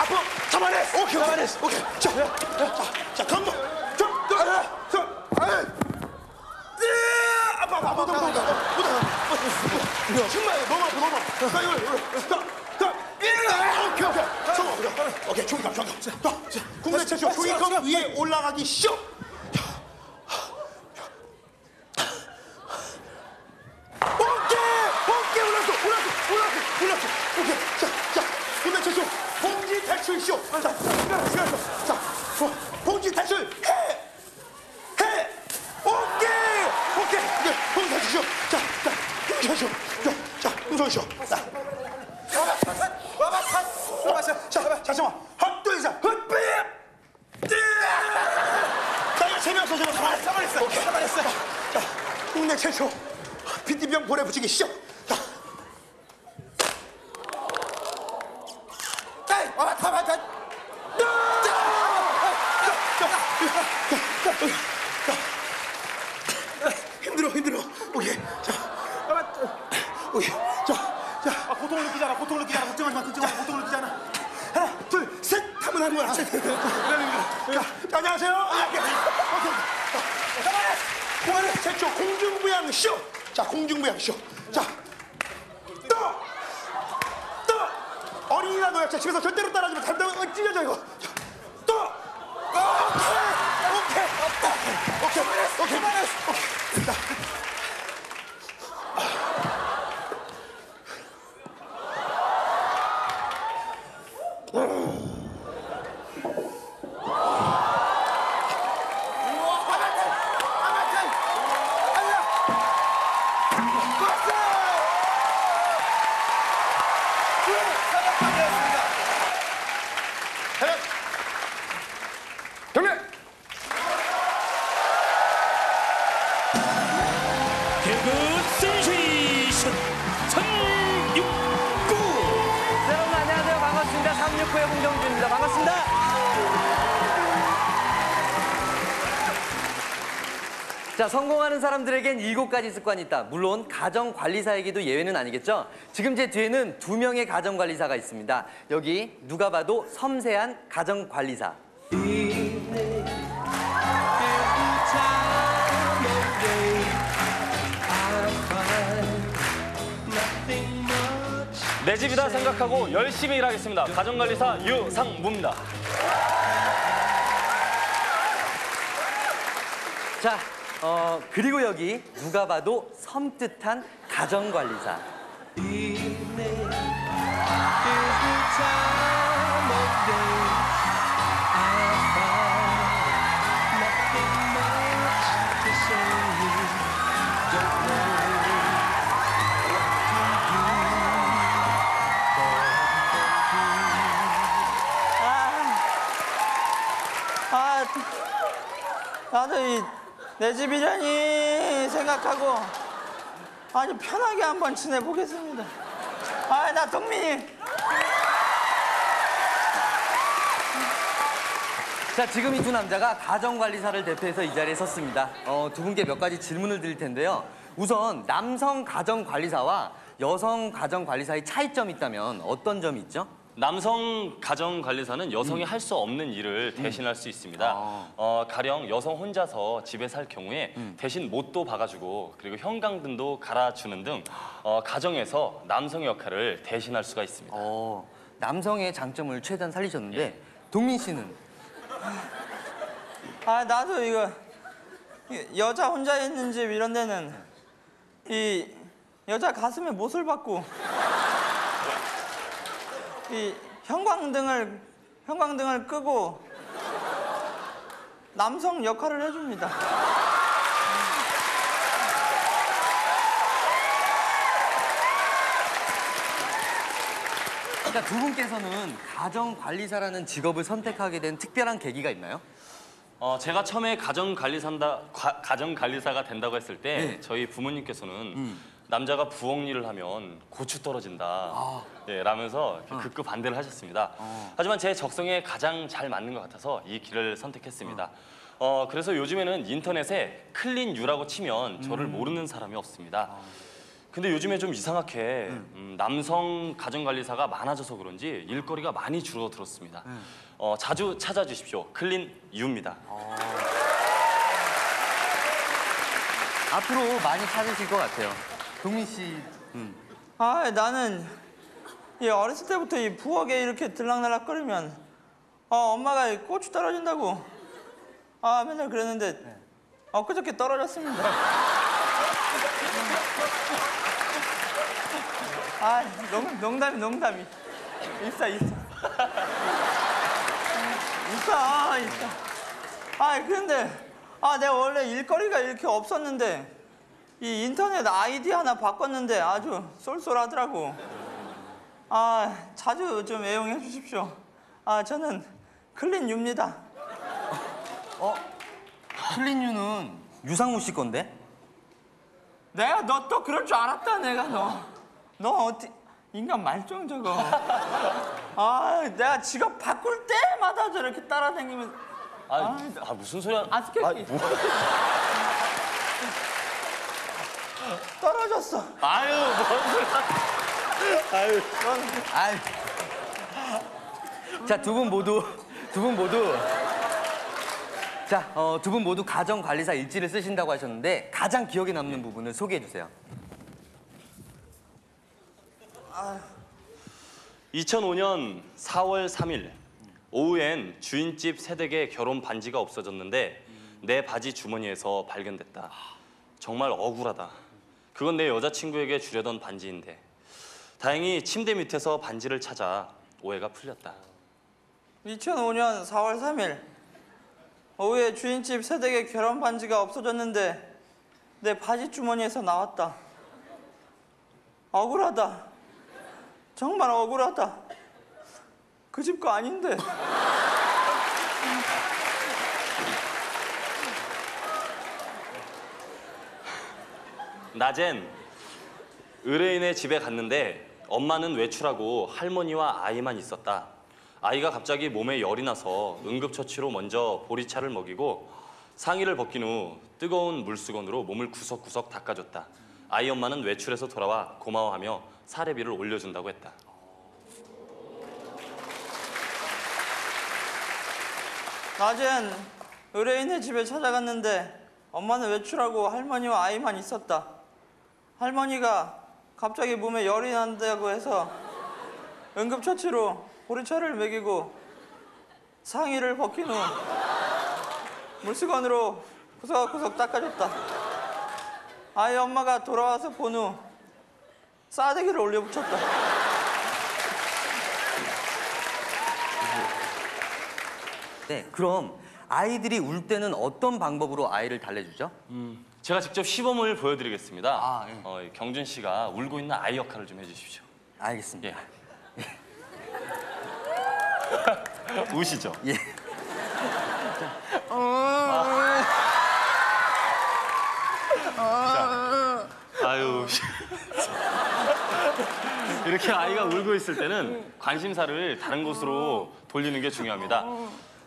아파 잡아내 오케이 잡아내 오케이 자 자 자 감독 자 하나 자 하나 아파 아파 아파 아파 아파 아파 정말 너무 아파 너무 아파 자 이거 이거 자자 오케이 오케이 성공 오케이 종이컵 종이컵 자 자, 국내 최초 종이컵 위에 올라가기 쇼오 Oh. 사람들에겐 일곱 가지 습관이 있다 물론 가정관리사에게도 예외는 아니겠죠 지금 제 뒤에는 두 명의 가정관리사가 있습니다 여기 누가 봐도 섬세한 가정관리사 내 집이다 생각하고 열심히 일하겠습니다. 가정관리사 유상무입니다. 어, 그리고 여기 누가 봐도 섬뜩한 가정관리사. 아, 아, 나는 이 내 집이려니 생각하고 아주 편하게 한번 지내보겠습니다. 아, 나 동민이. 자, 지금 이 두 남자가 가정관리사를 대표해서 이 자리에 섰습니다. 어, 두 분께 몇 가지 질문을 드릴 텐데요. 우선 남성 가정관리사와 여성 가정관리사의 차이점이 있다면 어떤 점이 있죠? 남성 가정관리사는 여성이 할 수 없는 일을 대신할 수 있습니다. 어, 가령 여성 혼자서 집에 살 경우에 대신 못도 박아주고 그리고 형광등도 갈아주는 등 어, 가정에서 남성의 역할을 대신할 수가 있습니다. 어, 남성의 장점을 최대한 살리셨는데 동민 씨는? [laughs] 아, 나도 이거 이 여자 혼자 있는 집 이런 데는 이 여자 가슴에 못을 박고 이 형광등을 형광등을 끄고 남성 역할을 해줍니다. 그러니까 두 분께서는 가정관리사라는 직업을 선택하게 된 특별한 계기가 있나요? 어, 제가 처음에 가정관리사다 가정관리사가 된다고 했을 때 네. 저희 부모님께서는 음. 남자가 부엌 일을 하면 고추 떨어진다. 아. 예, 라면서 이렇게 극구 반대를 하셨습니다. 어. 하지만 제 적성에 가장 잘 맞는 것 같아서 이 길을 선택했습니다. 어, 그래서 요즘에는 인터넷에 클린 유라고 치면 저를 음. 모르는 사람이 없습니다. 근데 요즘에 좀 이상하게 음, 남성 가정관리사가 많아져서 그런지 일거리가 많이 줄어들었습니다. 어, 자주 찾아주십시오. 클린 유입니다. 앞으로 많이 찾으실 것 같아요. 동민 씨. 음. 아, 나는 이 어렸을 때부터 이 부엌에 이렇게 들락날락 거리면 아, 엄마가 이 고추 떨어진다고 아 맨날 그랬는데 엊그저께 떨어졌습니다. 아, 농, 농담이 농담이 있어 있어 있어 있어. 아, 그런데 아 내가 원래 일거리가 이렇게 없었는데 이 인터넷 아이디 하나 바꿨는데 아주 쏠쏠하더라고. 아, 자주 좀 애용해 주십시오. 아, 저는 클린유입니다. 어? 클린유는 유상무 씨 건데? 내가 너 또 그럴 줄 알았다, 내가 너. 너 어디 인간 말종 저거. 아, 내가 직업 바꿀 때마다 저렇게 따라다니면 아, 아, 무슨 소리야? 아, 스케치. 떨어졌어. 아유, 뭔 소리야. 아유. 아유. 자, 두 분 모두, 두 분 모두. 자, 어, 두 분 모두 가정관리사 일지를 쓰신다고 하셨는데 가장 기억에 남는 부분을 소개해 주세요. 2005년 4월 3일 오후엔 주인집 새댁의 결혼 반지가 없어졌는데 내 바지 주머니에서 발견됐다. 정말 억울하다. 그건 내 여자친구에게 주려던 반지인데 다행히 침대 밑에서 반지를 찾아 오해가 풀렸다. 2005년 4월 3일 오후에 주인집 새댁의 결혼 반지가 없어졌는데 내 바지 주머니에서 나왔다. 억울하다. 정말 억울하다. 그 집 거 아닌데. 낮엔 의뢰인의 집에 갔는데 엄마는 외출하고 할머니와 아이만 있었다. 아이가 갑자기 몸에 열이 나서 응급처치로 먼저 보리차를 먹이고 상의를 벗긴 후 뜨거운 물수건으로 몸을 구석구석 닦아줬다. 아이 엄마는 외출해서 돌아와 고마워하며 사례비를 올려준다고 했다. 낮엔 의뢰인의 집에 찾아갔는데 엄마는 외출하고 할머니와 아이만 있었다. 할머니가 갑자기 몸에 열이 난다고 해서 응급처치로 보리차를 먹이고 상의를 벗긴 후 물수건으로 구석구석 닦아줬다. 아이 엄마가 돌아와서 본 후 싸대기를 올려 붙였다. 네, 그럼 아이들이 울 때는 어떤 방법으로 아이를 달래주죠? 제가 직접 시범을 보여드리겠습니다. 아, 예. 어, 경준 씨가 울고 있는 아이 역할을 좀 해주십시오. 알겠습니다. [laughs] 우시죠? 예. 어... 아유. 이렇게 아이가 울고 있을 때는 관심사를 다른 곳으로 돌리는 게 중요합니다.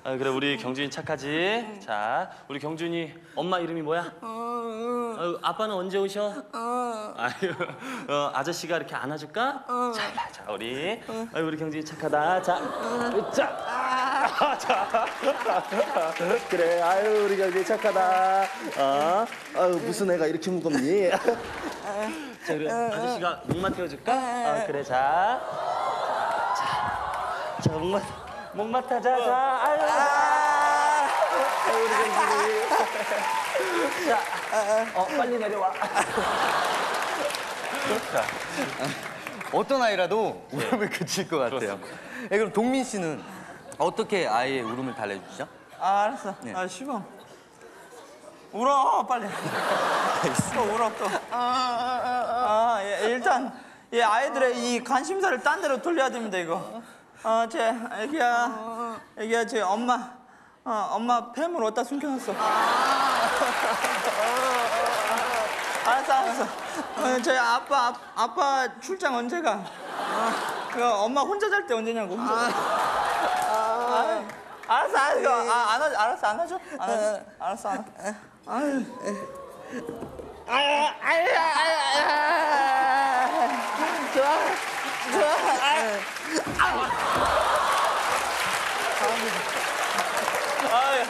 아, 그래 우리 경준이 착하지? 자, 우리 경준이 엄마 이름이 뭐야? 아유, 아빠는 언제 오셔? 아유, 어, 아저씨가 이렇게 안아줄까? 자, 자, 자, 우리. 아유, 우리 경준이 착하다. 자, 자. [laughs] 자. 그래, 아유, 우리 경준이 착하다. 어? 아유, 무슨 애가 이렇게 무겁니? [laughs] 자, 그래, 아저씨가 목만 태워줄까? 아, 그래, 자. 자, 자, 목만, 목만 타자, 자. 아유, 아유, 우리 경준이. 자, 어, 빨리 내려와. 자, 어떤 아이라도 울음을 그칠 것 같아요. 네, 그럼 동민 씨는 어떻게 아이의 울음을 달래주시죠? 아 알았어. 네. 아 시범. 울어 빨리. 또 울어 또. 아 예, 일단 이 아이들의 이 관심사를 딴 데로 돌려야 됩니다 이거. 어제 애기야 애기야 제 엄마 어, 엄마 뱀을 어디다 숨겨놨어. [laughs] 알았어 알았어. 어, 제 아빠 아, 아빠 출장 언제 가? 어, 그 엄마 혼자 잘 때 언제냐고. 혼자. 아, 알았어, 알았어. 아, 안 하죠. 알았어, 안 하죠. 안 하죠. 알았어, 안 하죠. 아유. 아유, 아유, 아유, 아유. 좋아, 좋아. 아유. 아유.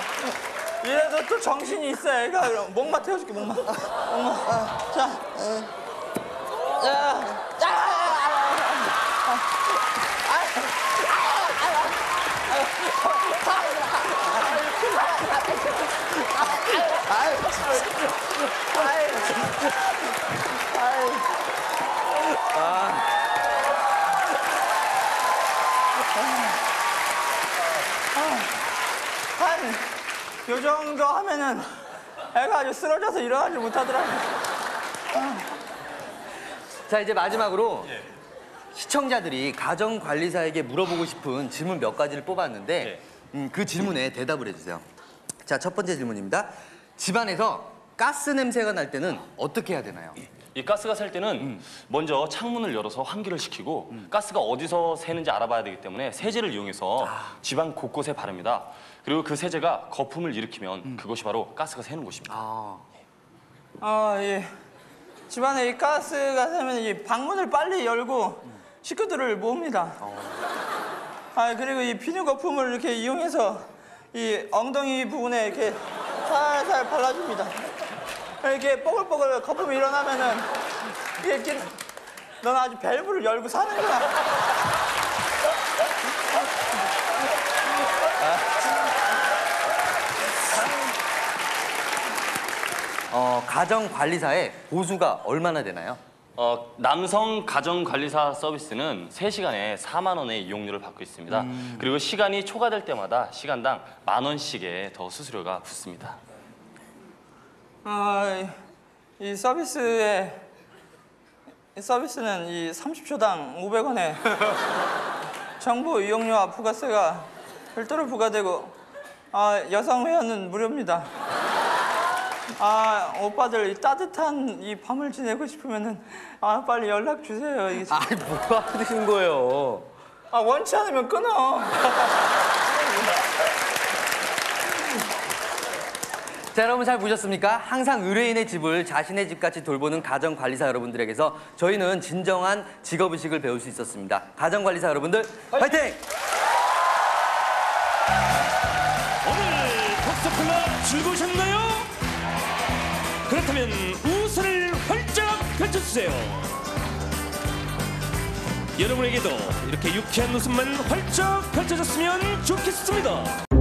이래도 또 정신이 있어, 애가. 그럼 목마 태워줄게, 목마. 목마. 자. 자. 자. 한 요 정도 하면은 애가 아주 쓰러져서 일어나지 못하더라고. 자, 이제 마지막으로 시청자들이 가정관리사에게 물어보고 싶은 질문 몇 가지를 뽑았는데 음, 그 질문에 대답을 해주세요. 자, 첫 번째 질문입니다. 집안에서 가스 냄새가 날 때는 어떻게 해야 되나요? 이 가스가 셀 때는 먼저 창문을 열어서 환기를 시키고 가스가 어디서 새는지 알아봐야 되기 때문에 세제를 이용해서 집안 곳곳에 바릅니다. 그리고 그 세제가 거품을 일으키면 그것이 바로 가스가 새는 곳입니다. 아, 예. 집안에 이 가스가 새면 이 방문을 빨리 열고 식구들을 모읍니다. 아, 그리고 이 비누 거품을 이렇게 이용해서 이 엉덩이 부분에 이렇게 살살 발라줍니다. 이렇게 뽀글뽀글 거품이 일어나면은 이렇게 넌 아주 밸브를 열고 사는구나. 어, 가정관리사의 보수가 얼마나 되나요? 어, 남성 가정관리사 서비스는 3시간에 4만 원의 이용료를 받고 있습니다. 음. 그리고 시간이 초과될 때마다 시간당 만 원씩의 더 수수료가 붙습니다. 아, 이, 이 서비스에 이 서비스는 이 30초당 500원에 정보 이용료와 부가세가 별도로 부과되고 아, 여성 회원은 무료입니다. 아, 오빠들 이 따뜻한 이 밤을 지내고 싶으면은 아, 빨리 연락 주세요. 이게 아, 뭐가 하시는 거예요? 아, 원치 않으면 끊어. [laughs] 자, 여러분 잘 보셨습니까? 항상 의뢰인의 집을 자신의 집같이 돌보는 가정관리사 여러분들에게서 저희는 진정한 직업의식을 배울 수 있었습니다. 가정관리사 여러분들, 화이팅! 주세요. 여러분에게도 이렇게 유쾌한 웃음만 활짝 펼쳐졌으면 좋겠습니다.